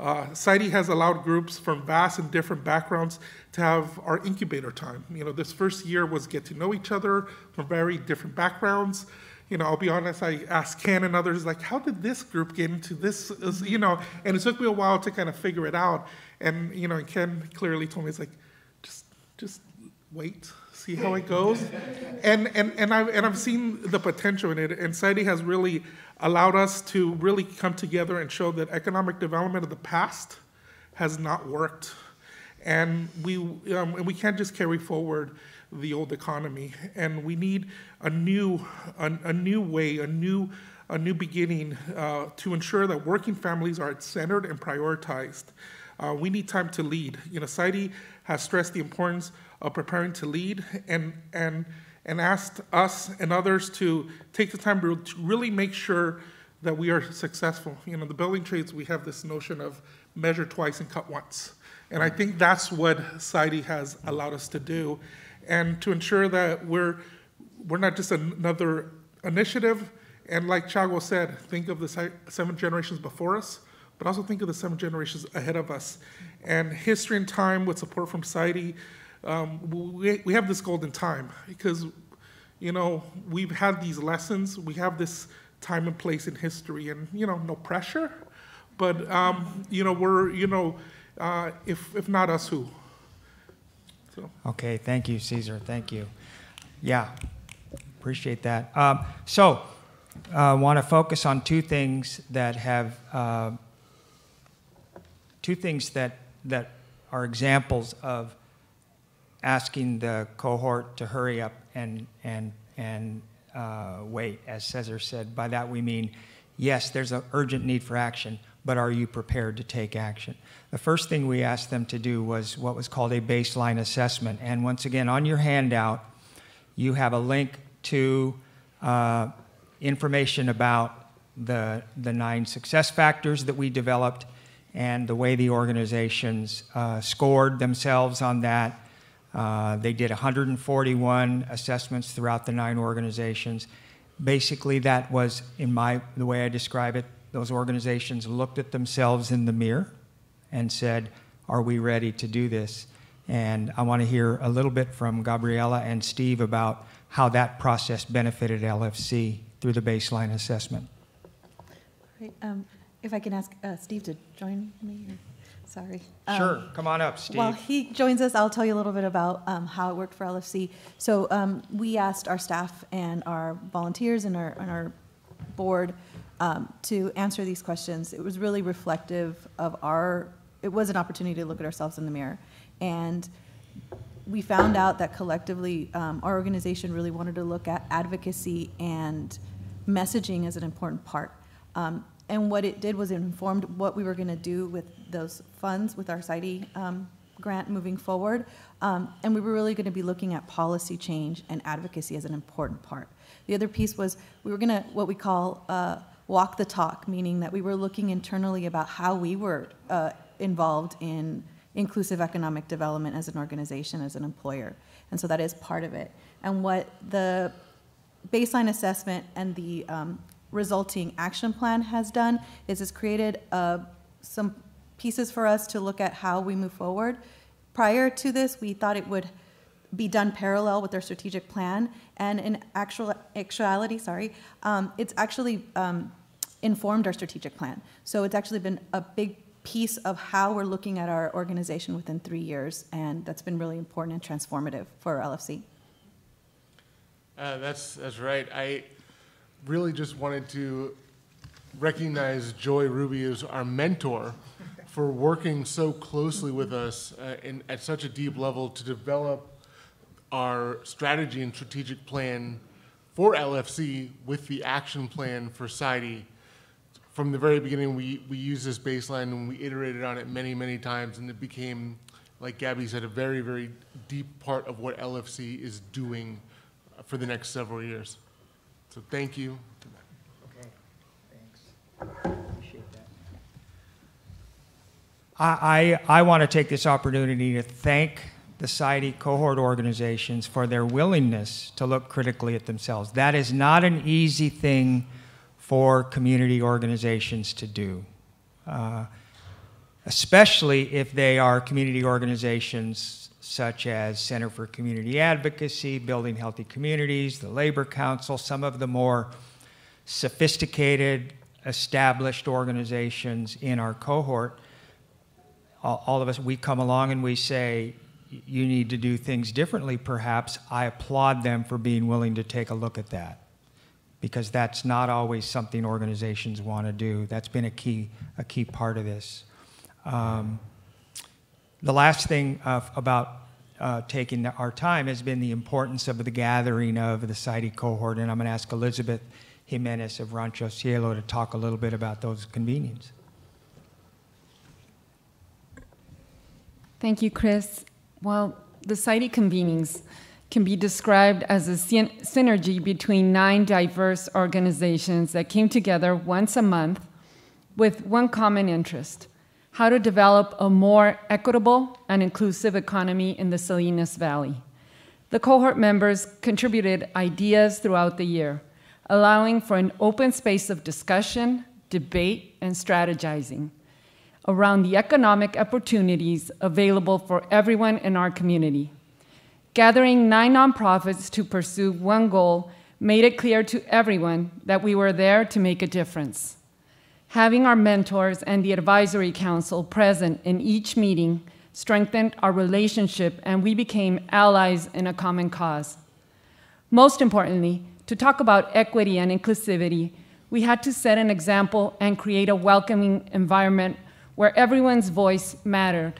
Uh, SIEDI has allowed groups from vast and different backgrounds to have our incubator time. You know, this first year was get to know each other from very different backgrounds. You know, I'll be honest, I asked Ken and others, like, how did this group get into this? You know, and it took me a while to kind of figure it out. And, you know, Ken clearly told me, it's like, just, wait, see how it goes. and, and, and, I've, and I've seen the potential in it, and SIEDI has really allowed us to really come together and show that economic development of the past has not worked. And we, um, and we can't just carry forward the old economy. And we need a new, a, a new way, a new, a new beginning uh, to ensure that working families are centered and prioritized. Uh, we need time to lead. You know, SIEDI has stressed the importance of preparing to lead and, and and asked us and others to take the time to really make sure that we are successful. You know, the building trades, we have this notion of measure twice and cut once. And I think that's what SIEDI has allowed us to do. And to ensure that we're, we're not just another initiative, and like Chago said, think of the seven generations before us, but also think of the seven generations ahead of us. And history and time with support from SIEDI um, we, we have this golden time because, you know, we've had these lessons, we have this time and place in history, and, you know, no pressure, but, um, you know, we're, you know, uh, if, if not us, who? So. Okay, thank you, Caesar, thank you. Yeah. appreciate that. Um, so, I uh, want to focus on two things that have uh, two things that that are examples of asking the cohort to hurry up and and and uh, wait. As Cesar said, by that we mean, yes, there's an urgent need for action, but are you prepared to take action? The first thing we asked them to do was what was called a baseline assessment. And once again, on your handout, you have a link to uh, information about the, the nine success factors that we developed and the way the organizations uh, scored themselves on that. Uh, they did 141 assessments throughout the nine organizations. Basically, that was, in my the way I describe it, those organizations looked at themselves in the mirror and said, "Are we ready to do this?" And I want to hear a little bit from Gabriella and Steve about how that process benefited LFC through the baseline assessment. Great. Um, if I can ask uh, Steve to join me. Or, sorry. Um, sure. Come on up, Steve. While he joins us, I'll tell you a little bit about um, how it worked for LFC. So um, we asked our staff and our volunteers and our, and our board um, to answer these questions. It was really reflective of our, it was an opportunity to look at ourselves in the mirror. And we found out that collectively um, our organization really wanted to look at advocacy and messaging as an important part. Um, and what it did was it informed what we were going to do with those funds, with our SIEDI um, grant moving forward. Um, and we were really going to be looking at policy change and advocacy as an important part. The other piece was we were going to, what we call, uh, walk the talk, meaning that we were looking internally about how we were uh, involved in inclusive economic development as an organization, as an employer. And so that is part of it. And what the baseline assessment and the um, resulting action plan has done is it's created uh, some pieces for us to look at how we move forward. Prior to this, we thought it would be done parallel with our strategic plan, and in actual actuality, sorry, um, it's actually um, informed our strategic plan. So it's actually been a big piece of how we're looking at our organization within three years, and that's been really important and transformative for LFC. Uh, that's that's right. I really just wanted to recognize Joy Rubey as our mentor for working so closely with us uh, in, at such a deep level to develop our strategy and strategic plan for LFC with the action plan for SIEDI from the very beginning, we, we used this baseline and we iterated on it many, many times, and it became, like Gabby said, a very, very deep part of what LFC is doing for the next several years. So thank you. Okay, thanks. Appreciate that. I, I, I want to take this opportunity to thank the SIEDI cohort organizations for their willingness to look critically at themselves. That is not an easy thing for community organizations to do, uh, especially if they are community organizations such as Center for Community Advocacy, Building Healthy Communities, the Labor Council, some of the more sophisticated, established organizations in our cohort. All, all of us, we come along and we say, you need to do things differently, perhaps. I applaud them for being willing to take a look at that because that's not always something organizations want to do. That's been a key, a key part of this. Um, the last thing uh, about uh, taking our time has been the importance of the gathering of the SIEDI cohort, and I'm going to ask Elizabeth Jimenez of Rancho Cielo to talk a little bit about those convenings. Thank you, Chris. Well, the SIEDI convenings can be described as a synergy between nine diverse organizations that came together once a month with one common interest how to develop a more equitable and inclusive economy in the Salinas Valley. The cohort members contributed ideas throughout the year, allowing for an open space of discussion, debate, and strategizing around the economic opportunities available for everyone in our community. Gathering nine nonprofits to pursue one goal made it clear to everyone that we were there to make a difference. Having our mentors and the advisory council present in each meeting strengthened our relationship and we became allies in a common cause. Most importantly, to talk about equity and inclusivity, we had to set an example and create a welcoming environment where everyone's voice mattered,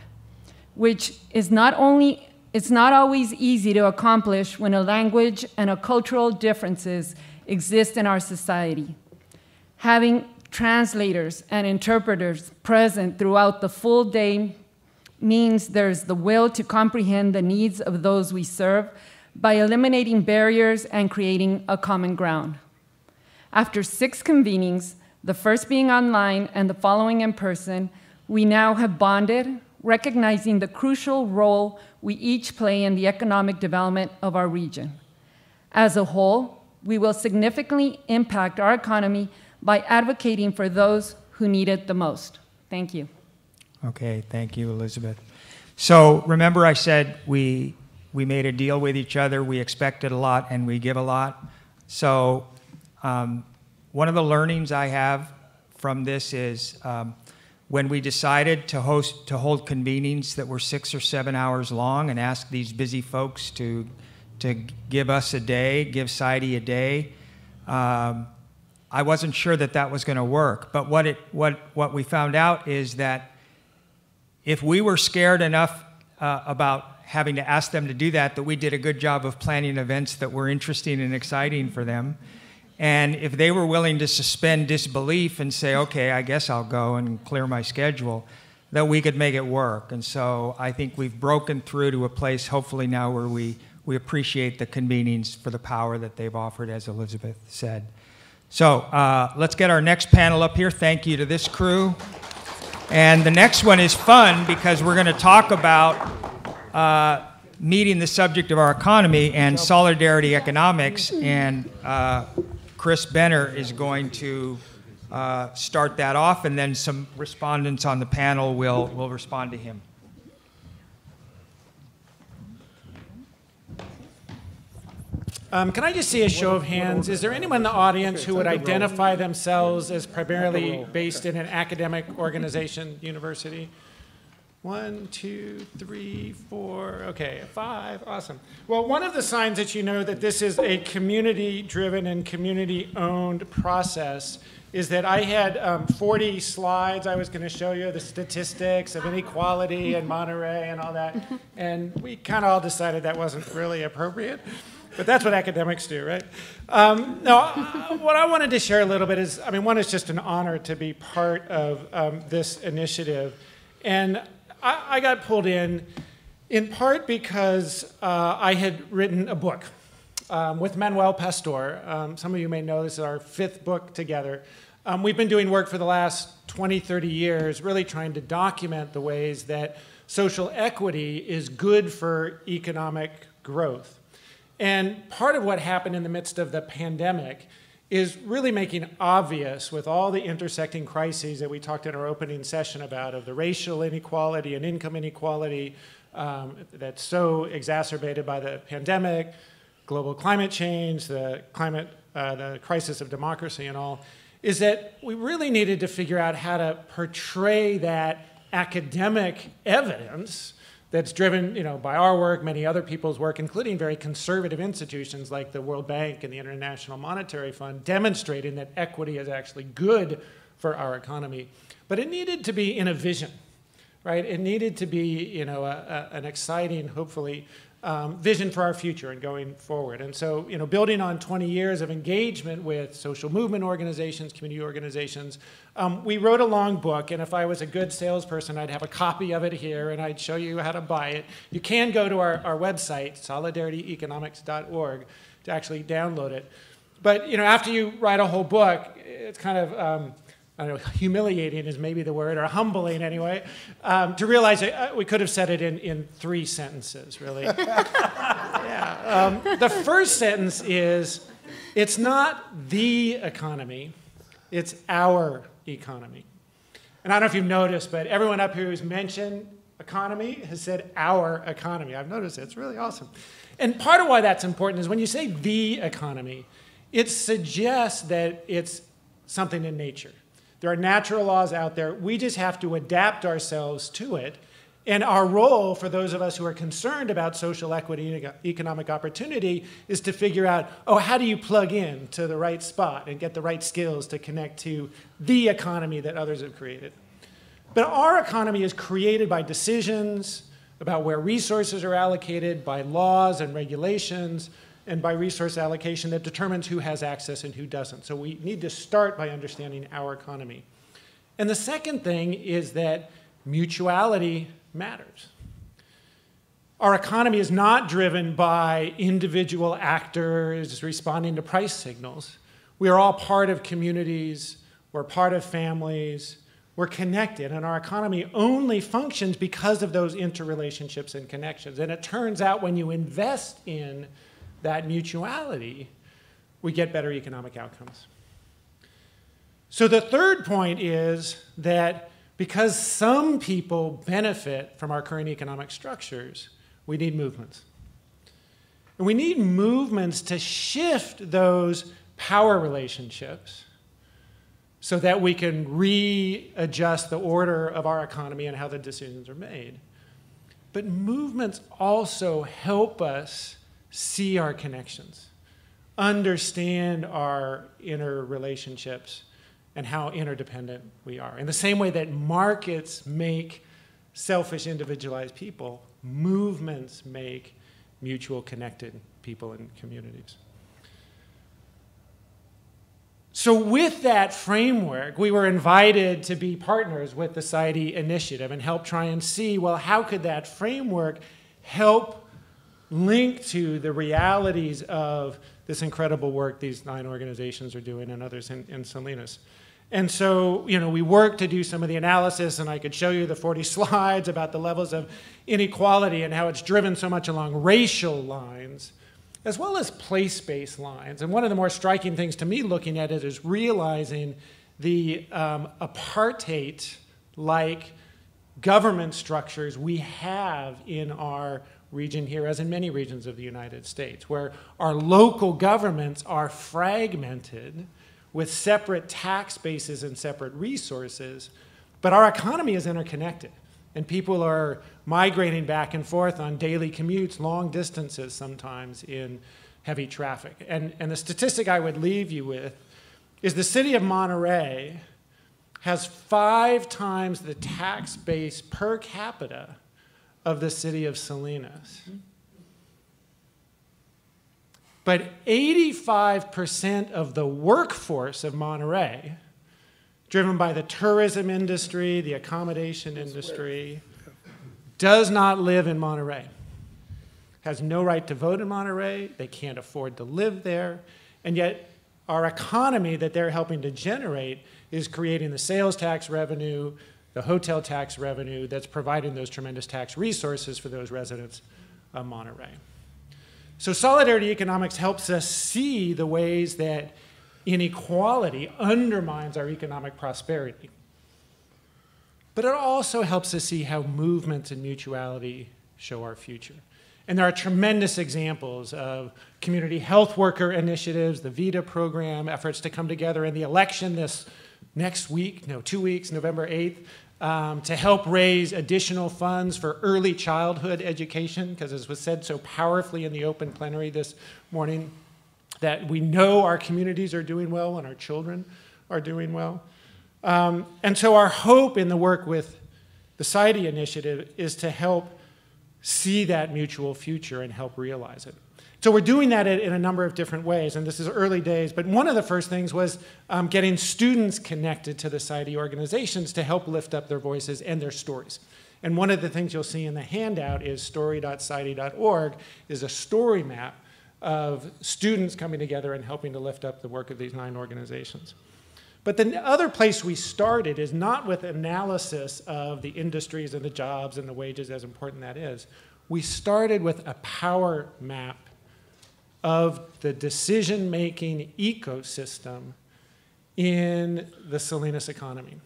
which is not only it's not always easy to accomplish when a language and a cultural differences exist in our society. Having translators and interpreters present throughout the full day means there's the will to comprehend the needs of those we serve by eliminating barriers and creating a common ground. After six convenings, the first being online and the following in person, we now have bonded, recognizing the crucial role we each play in the economic development of our region. As a whole, we will significantly impact our economy by advocating for those who need it the most. Thank you. Okay, thank you, Elizabeth. So remember, I said we we made a deal with each other. We expected a lot, and we give a lot. So um, one of the learnings I have from this is um, when we decided to host to hold convenings that were six or seven hours long and ask these busy folks to to give us a day, give SIEDI a day. Um, I wasn't sure that that was going to work, but what it what what we found out is that if we were scared enough uh, about having to ask them to do that, that we did a good job of planning events that were interesting and exciting for them. And if they were willing to suspend disbelief and say, okay, I guess I'll go and clear my schedule, that we could make it work. And so I think we've broken through to a place, hopefully now, where we, we appreciate the convenings for the power that they've offered, as Elizabeth said. So uh, let's get our next panel up here. Thank you to this crew. And the next one is fun because we're going to talk about uh, meeting the subject of our economy and solidarity economics. And uh, Chris Benner is going to uh, start that off, and then some respondents on the panel will, will respond to him. Um, can I just see a show of hands? Is there anyone in the audience who would identify themselves as primarily based in an academic organization, university? One, two, three, four, okay, five, awesome. Well, one of the signs that you know that this is a community driven and community owned process is that I had um, 40 slides I was going to show you, the statistics of inequality in Monterey and all that. And we kind of all decided that wasn't really appropriate. But that's what academics do, right? Um, uh, what I wanted to share a little bit is I mean, one, it's just an honor to be part of um, this initiative. And I, I got pulled in in part because uh, I had written a book um, with Manuel Pastor. Um, some of you may know this is our fifth book together. Um, we've been doing work for the last 20, 30 years, really trying to document the ways that social equity is good for economic growth. And part of what happened in the midst of the pandemic is really making obvious with all the intersecting crises that we talked in our opening session about of the racial inequality and income inequality um, that's so exacerbated by the pandemic, global climate change, the climate, uh, the crisis of democracy and all, is that we really needed to figure out how to portray that academic evidence that's driven you know, by our work, many other people's work, including very conservative institutions like the World Bank and the International Monetary Fund, demonstrating that equity is actually good for our economy. But it needed to be in a vision, right? It needed to be you know, a, a, an exciting, hopefully, um, vision for our future and going forward. And so, you know, building on 20 years of engagement with social movement organizations, community organizations, um, we wrote a long book. And if I was a good salesperson, I'd have a copy of it here and I'd show you how to buy it. You can go to our, our website, solidarityeconomics.org, to actually download it. But, you know, after you write a whole book, it's kind of, um, I don't know, humiliating is maybe the word, or humbling anyway, um, to realize uh, we could have said it in, in three sentences, really. yeah. Um, the first sentence is it's not the economy, it's our economy. And I don't know if you've noticed, but everyone up here who's mentioned economy has said our economy. I've noticed it. It's really awesome. And part of why that's important is when you say the economy, it suggests that it's something in nature. There are natural laws out there. We just have to adapt ourselves to it And our role for those of us who are concerned about social equity and economic opportunity is to figure out, oh, how do you plug in to the right spot and get the right skills to connect to the economy that others have created? But our economy is created by decisions about where resources are allocated, by laws and regulations, and by resource allocation that determines who has access and who doesn't. So we need to start by understanding our economy. And the second thing is that mutuality matters. Our economy is not driven by individual actors responding to price signals. We are all part of communities, we're part of families, we're connected, and our economy only functions because of those interrelationships and connections. And it turns out when you invest in that mutuality, we get better economic outcomes. So the third point is that because some people benefit from our current economic structures, we need movements. And we need movements to shift those power relationships so that we can readjust the order of our economy and how the decisions are made. But movements also help us see our connections, understand our inner relationships, and how interdependent we are. In the same way that markets make selfish, individualized people, movements make mutual connected people and communities. So, with that framework, we were invited to be partners with the SIEDI Initiative and help try and see well, how could that framework help link to the realities of this incredible work these nine organizations are doing and others in, in Salinas. And so, you know, we worked to do some of the analysis, and I could show you the 40 slides about the levels of inequality and how it's driven so much along racial lines, as well as place based lines. And one of the more striking things to me looking at it is realizing the um, apartheid like government structures we have in our region here, as in many regions of the United States, where our local governments are fragmented with separate tax bases and separate resources, but our economy is interconnected. And people are migrating back and forth on daily commutes, long distances sometimes in heavy traffic. And, and the statistic I would leave you with is the city of Monterey has five times the tax base per capita of the city of Salinas. But 85% of the workforce of Monterey, driven by the tourism industry, the accommodation industry, does not live in Monterey. Has no right to vote in Monterey, they can't afford to live there, and yet our economy that they're helping to generate is creating the sales tax revenue, the hotel tax revenue that's providing those tremendous tax resources for those residents of Monterey. So solidarity economics helps us see the ways that inequality undermines our economic prosperity. But it also helps us see how movements and mutuality show our future. And there are tremendous examples of community health worker initiatives, the VITA program, efforts to come together in the election this next week, no, two weeks, November 8th, um, to help raise additional funds for early childhood education, because as was said so powerfully in the open plenary this morning, that we know our communities are doing well and our children are doing well. Um, and so our hope in the work with the SIEDI Initiative is to help see that mutual future and help realize it. So we're doing that in a number of different ways, and this is early days, but one of the first things was um, getting students connected to the SIEDI organizations to help lift up their voices and their stories. And one of the things you'll see in the handout is story.society.org is a story map of students coming together and helping to lift up the work of these nine organizations. But the other place we started is not with analysis of the industries and the jobs and the wages, as important that is. We started with a power map of the decision making ecosystem in the Salinas economy,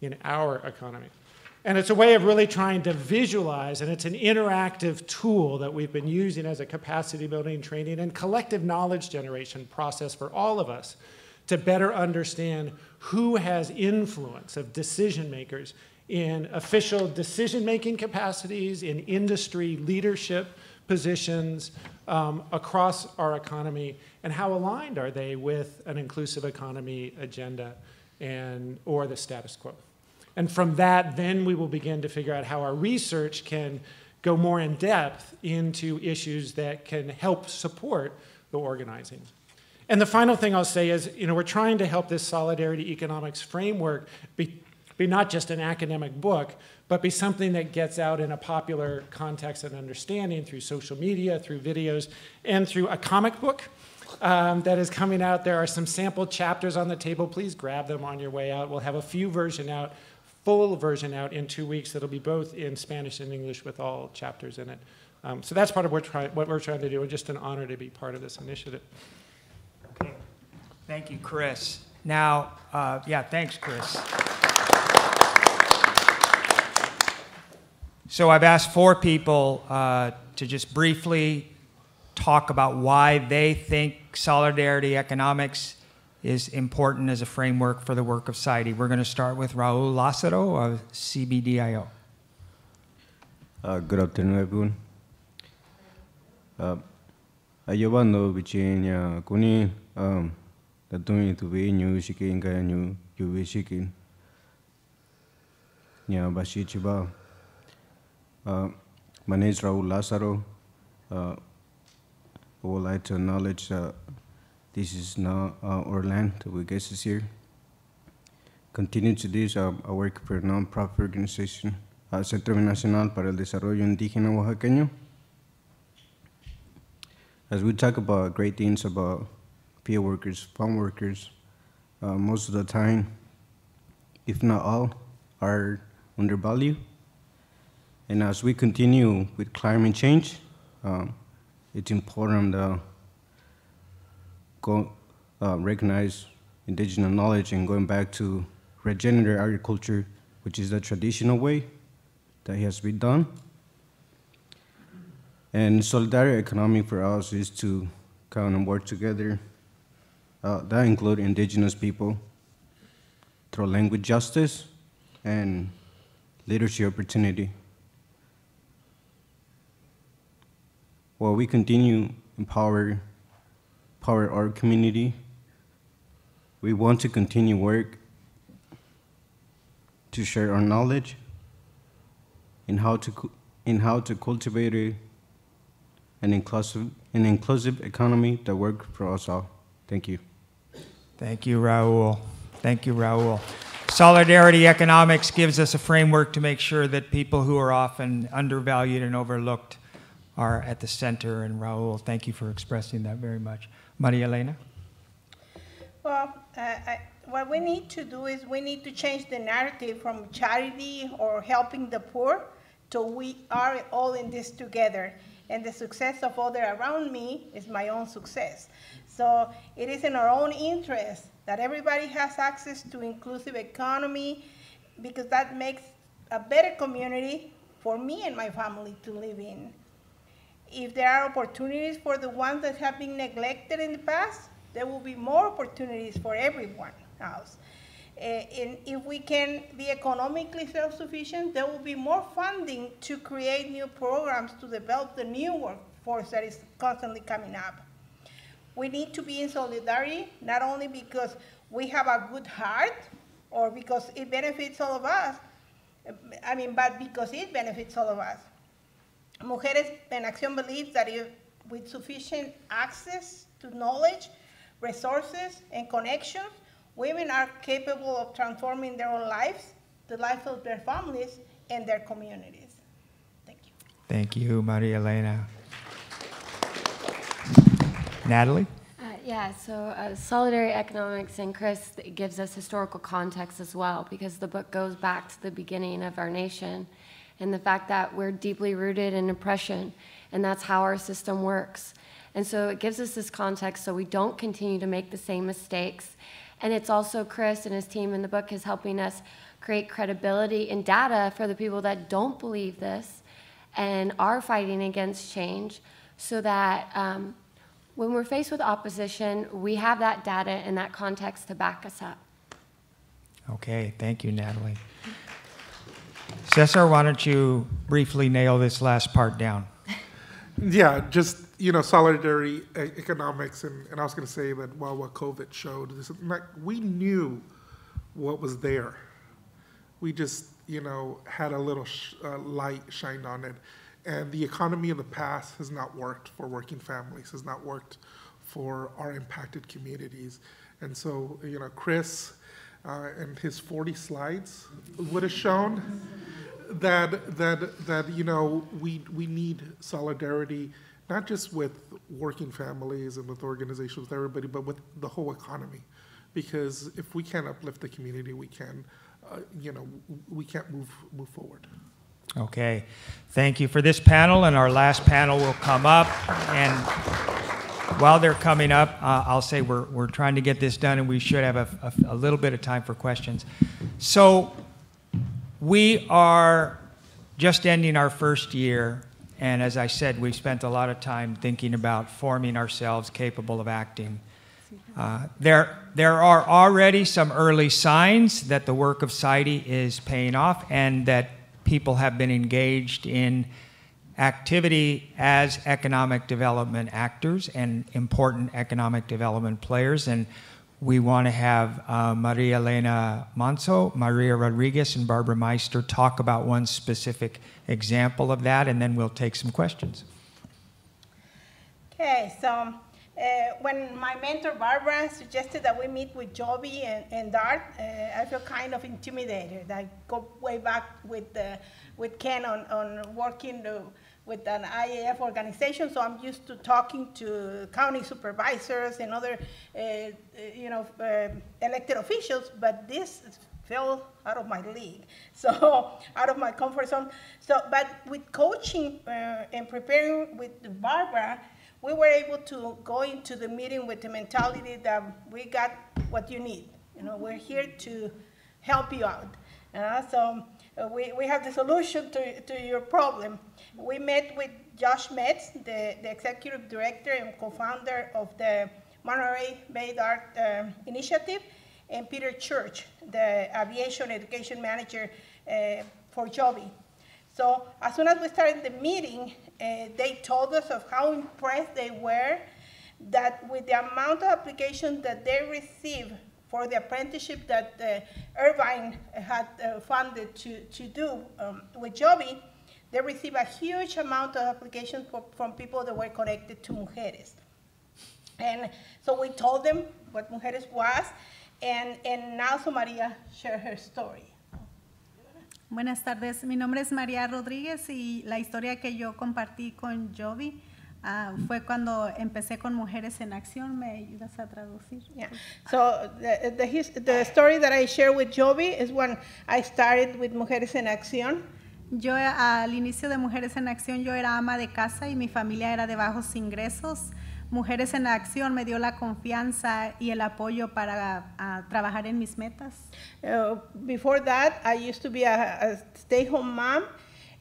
in our economy. And it's a way of really trying to visualize, and it's an interactive tool that we've been using as a capacity building, training, and collective knowledge generation process for all of us to better understand who has influence of decision makers in official decision-making capacities, in industry leadership positions um, across our economy, and how aligned are they with an inclusive economy agenda and, or the status quo? And from that, then we will begin to figure out how our research can go more in depth into issues that can help support the organizing. And the final thing I'll say is, you know, we're trying to help this solidarity economics framework be, be not just an academic book, but be something that gets out in a popular context and understanding through social media, through videos, and through a comic book um, that is coming out. There are some sample chapters on the table. Please grab them on your way out. We'll have a few version out, full version out in two weeks that'll be both in Spanish and English with all chapters in it. Um, so that's part of what, try, what we're trying to do, and just an honor to be part of this initiative. Okay. Thank you, Chris. Now, uh, yeah, thanks, Chris. So I've asked four people uh, to just briefly talk about why they think solidarity economics is important as a framework for the work of SIEDI. We're going to start with Raul Lazaro of CBDIO. Uh, good afternoon, everyone. Uh, ayobando bichinya kuni um datumi tu be nyu shikin ga nyu shikin nya bashi uh, my name is Raul Lazaro. Uh, I would like to acknowledge that this is uh, our land, we guess is here. Continue to this, uh, I work for a non-profit organization, uh, Centro Binacional para el Desarrollo Indígena Oaxaqueño. As we talk about great things about field workers, farm workers, uh, most of the time, if not all, are undervalued. And as we continue with climate change, um, it's important to go, uh, recognize indigenous knowledge and going back to regenerative agriculture, which is the traditional way that has been done. And solidarity economy for us is to kind of work together. Uh, that include indigenous people through language justice and leadership opportunity. While we continue empower, empower our community, we want to continue work to share our knowledge in how to, in how to cultivate an, inclusive, an inclusive economy that works for us all. Thank you. Thank you, Raul. Thank you, Raul. Solidarity economics gives us a framework to make sure that people who are often undervalued and overlooked are at the center. And Raul, thank you for expressing that very much. Maria Elena? Well, uh, I, what we need to do is we need to change the narrative from charity or helping the poor to we are all in this together. And the success of others around me is my own success. So it is in our own interest that everybody has access to inclusive economy because that makes a better community for me and my family to live in. If there are opportunities for the ones that have been neglected in the past, there will be more opportunities for everyone else. Uh, and if we can be economically self-sufficient, there will be more funding to create new programs to develop the new workforce that is constantly coming up. We need to be in solidarity, not only because we have a good heart or because it benefits all of us, I mean, but because it benefits all of us. Mujeres en Acción believes that if, with sufficient access to knowledge, resources, and connections, women are capable of transforming their own lives, the lives of their families, and their communities. Thank you. Thank you, Maria Elena. Natalie? Uh, yeah, so uh, solidarity economics and Chris gives us historical context as well because the book goes back to the beginning of our nation and the fact that we're deeply rooted in oppression and that's how our system works. And so it gives us this context so we don't continue to make the same mistakes. And it's also Chris and his team in the book is helping us create credibility and data for the people that don't believe this and are fighting against change so that um, when we're faced with opposition, we have that data and that context to back us up. Okay, thank you, Natalie. Cesar, why don't you briefly nail this last part down? Yeah, just you know, solidarity, economics, and, and I was going to say that while what COVID showed, this, like, we knew what was there. We just you know had a little sh- uh, light shined on it, and the economy in the past has not worked for working families, has not worked for our impacted communities, and so you know, Chris uh, and his 40 slides would have shown that that that you know we we need solidarity not just with working families and with organizations with everybody but with the whole economy. Because if we can't uplift the community we can uh, you know we can't move move forward Okay, thank you for this panel, and our last panel will come up. And while they're coming up, uh, I'll say we're, we're trying to get this done, and we should have a, a, a little bit of time for questions. So we are just ending our first year, and as I said, we've spent a lot of time thinking about forming ourselves capable of acting. Uh, there, there are already some early signs that the work of SIEDI is paying off and that people have been engaged in activity as economic development actors and important economic development players. And we want to have uh, Maria Elena Manzo, Maria Rodriguez, and Barbara Meister talk about one specific example of that, and then we'll take some questions. Okay, so uh, when my mentor Barbara suggested that we meet with Joby and, and Dart, uh, I feel kind of intimidated. I go way back with, uh, with Ken on, on working the, with an IAF organization, so I'm used to talking to county supervisors and other, uh, uh, you know, elected officials, but this fell out of my league, so out of my comfort zone. So, but with coaching and preparing with Barbara, we were able to go into the meeting with the mentality that we got what you need. You know, we're here to help you out. Uh, so uh, we, we have the solution to, to your problem. We met with Josh Metz, the, the executive director and co-founder of the Monterey Bay Dart uh, Initiative, and Peter Church, the aviation education manager uh, for Joby. So as soon as we started the meeting, uh, they told us of how impressed they were that with the amount of applications that they received for the apprenticeship that uh, Irvine had uh, funded to, to do um, with Joby, they received a huge amount of applications from people that were connected to Mujeres. And so we told them what Mujeres was, and, and now so Maria share her story. Buenas tardes, mi nombre es María Rodríguez y la historia que yo compartí con Jovi uh, fue cuando empecé con Mujeres en Acción. ¿Me ayudas a traducir? Yeah. So the, the, his, the story that I share with Jovi is when I started with Mujeres en Acción. Yo al inicio de Mujeres en Acción yo era ama de casa y mi familia era de bajos ingresos. Mujeres en Acción me dio la confianza y el apoyo para uh, trabajar en mis metas. Uh, before that, I used to be a, a stay-home mom,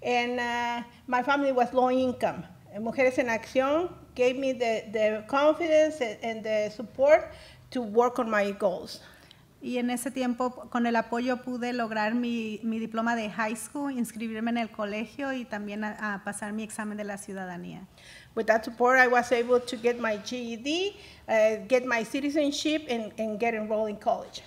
and uh, my family was low income. Mujeres en Acción gave me the, the confidence and the support to work on my goals. Y en ese tiempo, con el apoyo, pude lograr mi, mi diploma de high school, inscribirme en el colegio y también a, a pasar mi examen de la ciudadanía. With that support, I was able to get my GED, uh, get my citizenship, and, and get enrolled in college.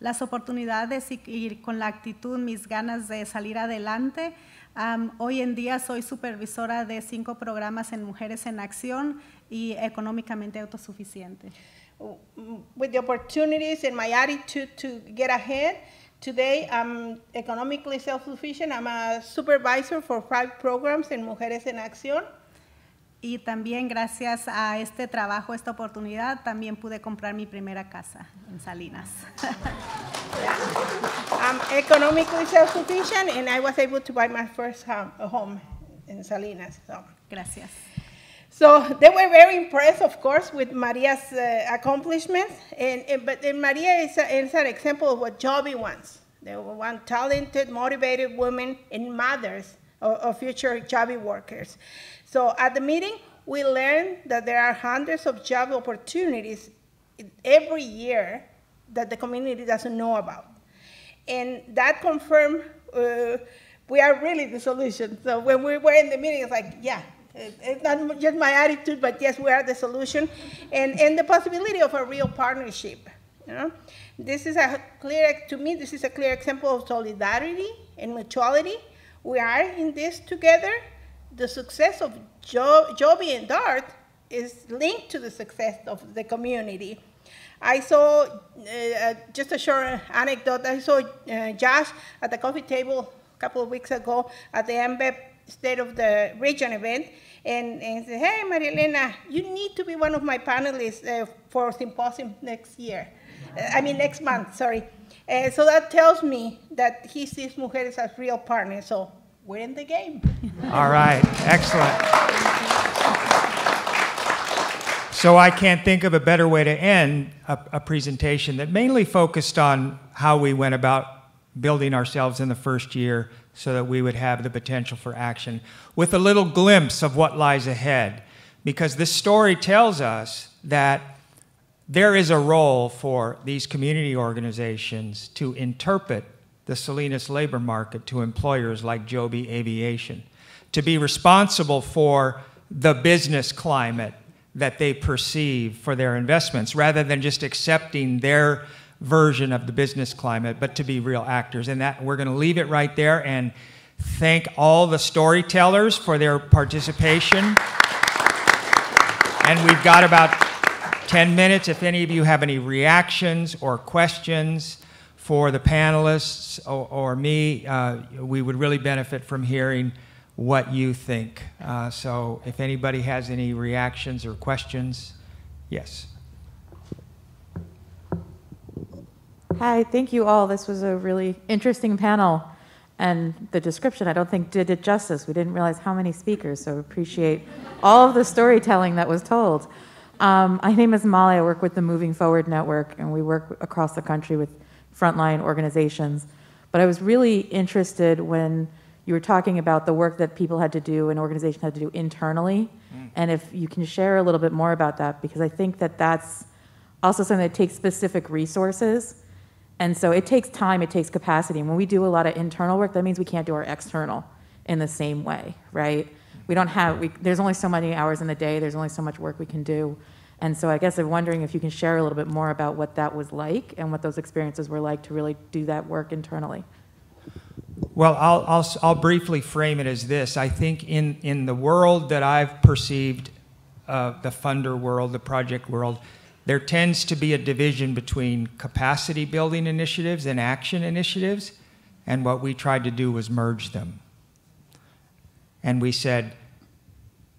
Las oportunidades y, y con la actitud, mis ganas de salir adelante. Um, hoy en día soy supervisora de cinco programas en Mujeres en Acción y económicamente autosuficiente. With the opportunities and my attitude to get ahead, today I'm economically self-sufficient. I'm a supervisor for five programs in Mujeres en Acción. Y también gracias a este trabajo, esta oportunidad, también pude comprar mi primera casa en Salinas. I'm economically self-sufficient and I was able to buy my first home, in Salinas. So. Gracias. So they were very impressed, of course, with Maria's uh, accomplishments. And, and, but and Maria is, a, is an example of what Joby wants. They want talented, motivated women and mothers of, of future Joby workers. So at the meeting, we learned that there are hundreds of job opportunities every year that the community doesn't know about. And that confirmed uh, we are really the solution. So when we were in the meeting, it's like, yeah, it's not just my attitude, but yes, we are the solution. And, and the possibility of a real partnership, you know? This is a clear, to me, this is a clear example of solidarity and mutuality. We are in this together. The success of jo- Joby and Dart is linked to the success of the community. I saw, uh, uh, just a short anecdote, I saw uh, Josh at the coffee table a couple of weeks ago at the MBEP State of the Region event, and, and said, hey, Maria Elena, you need to be one of my panelists uh, for symposium next year. Uh, I mean, next month, sorry. Uh, so that tells me that he sees mujeres as real partners, so we're in the game. All right, excellent. So I can't think of a better way to end a, a presentation that mainly focused on how we went about building ourselves in the first year so that we would have the potential for action with a little glimpse of what lies ahead. Because this story tells us that there is a role for these community organizations to interpret the Salinas labor market to employers like Joby Aviation, to be responsible for the business climate that they perceive for their investments rather than just accepting their version of the business climate, but to be real actors. And that we're going to leave it right there and thank all the storytellers for their participation. And we've got about 10 minutes. If any of you have any reactions or questions for the panelists or, or me, uh, we would really benefit from hearing what you think. Uh, so if anybody has any reactions or questions, yes. Hi, thank you all. This was a really interesting panel. And the description, I don't think, did it justice. We didn't realize how many speakers, so appreciate all of the storytelling that was told. Um, my name is Molly. I work with the Moving Forward Network, and we work across the country with frontline organizations. But I was really interested when you were talking about the work that people had to do and organizations had to do internally. Mm. And if you can share a little bit more about that, because I think that that's also something that takes specific resources. And so it takes time, it takes capacity. And when we do a lot of internal work, that means we can't do our external in the same way, right? We don't have, we, there's only so many hours in the day, there's only so much work we can do. And so I guess I'm wondering if you can share a little bit more about what that was like and what those experiences were like to really do that work internally. Well, I'll, I'll, I'll briefly frame it as this. I think in, in the world that I've perceived, uh, the funder world, the project world, there tends to be a division between capacity building initiatives and action initiatives. And what we tried to do was merge them. And we said,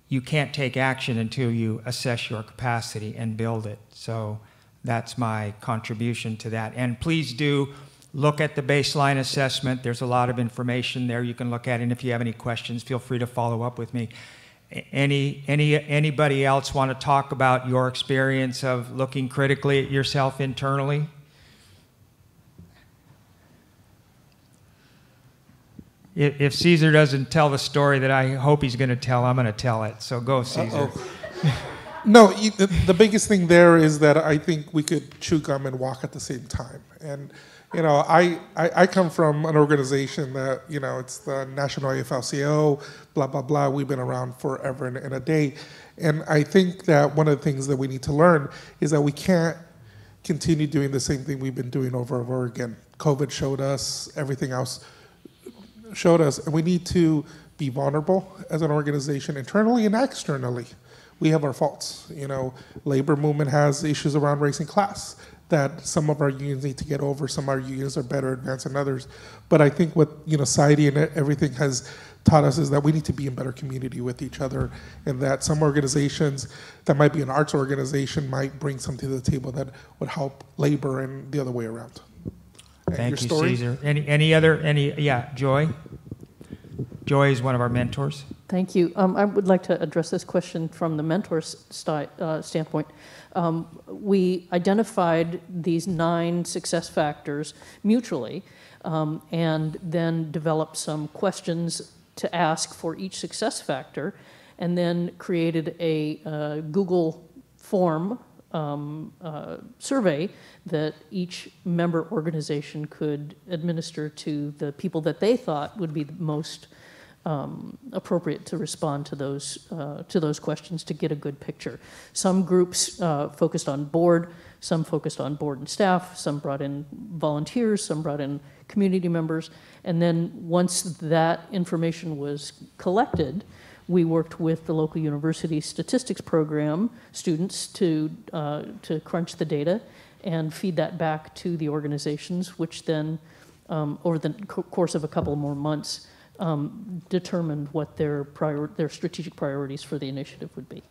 you can't take action until you assess your capacity and build it. So that's my contribution to that. And please do look at the baseline assessment. There's a lot of information there you can look at. And if you have any questions, feel free to follow up with me. Any, any, anybody else want to talk about your experience of looking critically at yourself internally? If, if Cesar doesn't tell the story that I hope he's going to tell, I'm going to tell it. So go, Cesar. No, the, the biggest thing there is that I think we could chew gum and walk at the same time. And, you know, I, I, I come from an organization that, you know, it's the National AFL-CIO, blah, blah, blah. We've been around forever and, and a day. And I think that one of the things that we need to learn is that we can't continue doing the same thing we've been doing over and over again. COVID showed us, everything else showed us, and we need to be vulnerable as an organization internally and externally. We have our faults. You know, labor movement has issues around race and class that some of our unions need to get over. Some of our unions are better advanced than others. But I think what you know, SIEDI and everything has taught us is that we need to be in better community with each other, and that some organizations that might be an arts organization might bring something to the table that would help labor and the other way around. And Thank your you, story? Cesar. Any, any other, any, yeah, Joy? Joy is one of our mentors. Thank you. Um, I would like to address this question from the mentor's sti- uh, standpoint. Um, we identified these nine success factors mutually um, and then developed some questions to ask for each success factor and then created a uh, Google form um, uh, survey that each member organization could administer to the people that they thought would be the most um, appropriate to respond to those uh, to those questions to get a good picture. Some groups uh, focused on board, some focused on board and staff, some brought in volunteers, some brought in community members, and then once that information was collected, we worked with the local university statistics program students to uh, to crunch the data and feed that back to the organizations, which then um, over the co- course of a couple more months um, determined what their prior, their strategic priorities for the initiative would be.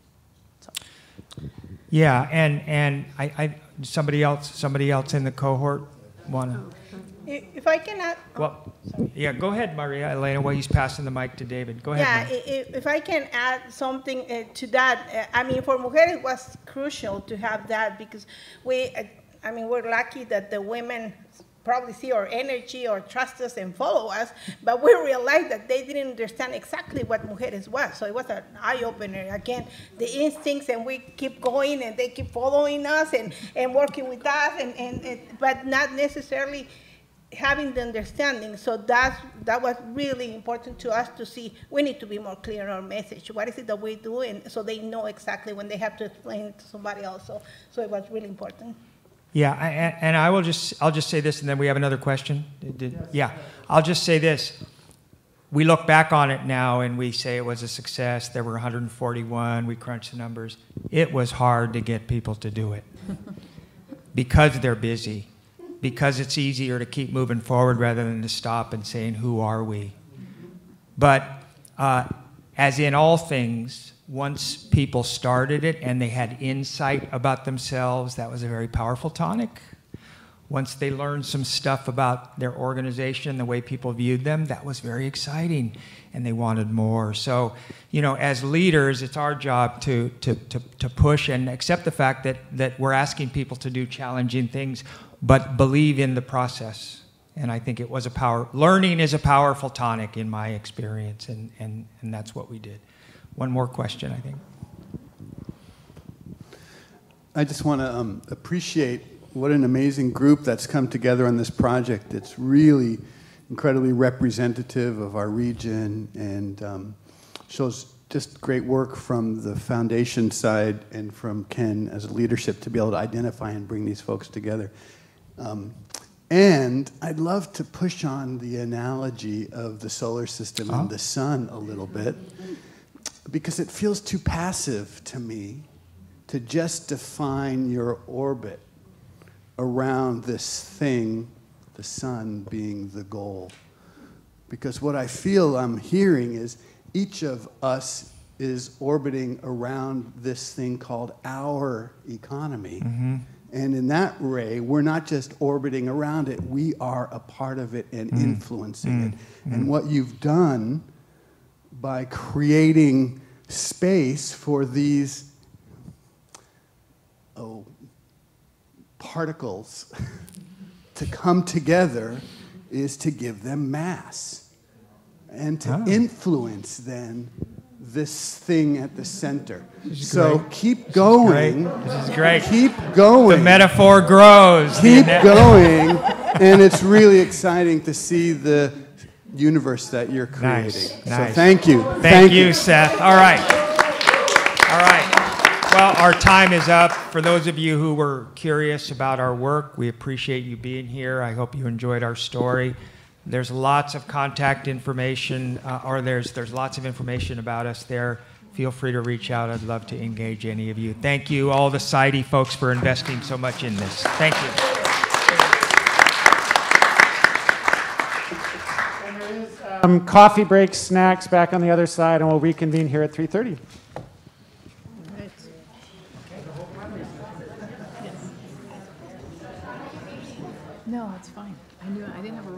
Yeah, and, and I, I, somebody else, somebody else in the cohort wanna, If if I can add, well, yeah, go ahead, Maria Elena, while he's passing the mic to David. Go ahead. yeah, Maria. i- i- if I can add something uh, to that, uh, I mean, for mujeres it was crucial to have that because we, uh, I mean, we're lucky that the women probably see our energy or trust us and follow us, but we realized that they didn't understand exactly what mujeres was. So it was an eye opener. Again, the instincts, and we keep going, and they keep following us and, and working with us, and, and, and but not necessarily having the understanding. So that's, that was really important to us to see, we need to be more clear in our message. What is it that we do? And so they know exactly when they have to explain it to somebody else. So, so it was really important. Yeah, I- I- and I will just, I'll just say this, and then we have another question. Did- did- Yeah, I'll just say this. We look back on it now and we say it was a success. There were 141, we crunched the numbers. It was hard to get people to do it because they're busy, because it's easier to keep moving forward rather than to stop and saying, Who are we? But uh, as in all things, once people started it and they had insight about themselves, that was a very powerful tonic. Once they learned some stuff about their organization, the way people viewed them, that was very exciting and they wanted more. So, you know, as leaders, it's our job to, to, to, to push and accept the fact that, that we're asking people to do challenging things, but believe in the process. And I think it was a power, learning is a powerful tonic in my experience, and, and, and that's what we did. One more question, I think. I just want to um, appreciate what an amazing group that's come together on this project. It's really incredibly representative of our region and um, shows just great work from the foundation side and from Ken as a leadership to be able to identify and bring these folks together. Um, and I'd love to push on the analogy of the solar system Oh. and the sun a little bit because it feels too passive to me to just define your orbit around this thing, the sun being the goal. Because what I feel I'm hearing is each of us is orbiting around this thing called our economy. Mm-hmm. And in that ray, we're not just orbiting around it, we are a part of it and Mm. influencing Mm. it. And what you've done by creating space for these oh, particles to come together is to give them mass and to Ah. influence then this thing at the center. So great. keep This is going. This is great. Keep going. The metaphor grows. Keep going. and it's really exciting to see the universe that you're creating. Nice, So nice. thank you. Thank, you, Seth. All right. All right. Well, our time is up. For those of you who were curious about our work, we appreciate you being here. I hope you enjoyed our story. There's lots of contact information, uh, or there's there's lots of information about us there. Feel free to reach out. I'd love to engage any of you. Thank you, all the SIEDI folks, for investing so much in this. Thank you. Um, coffee breaks, snacks back on the other side, and we'll reconvene here at 3:30. No, it's fine. I knew, I didn't have a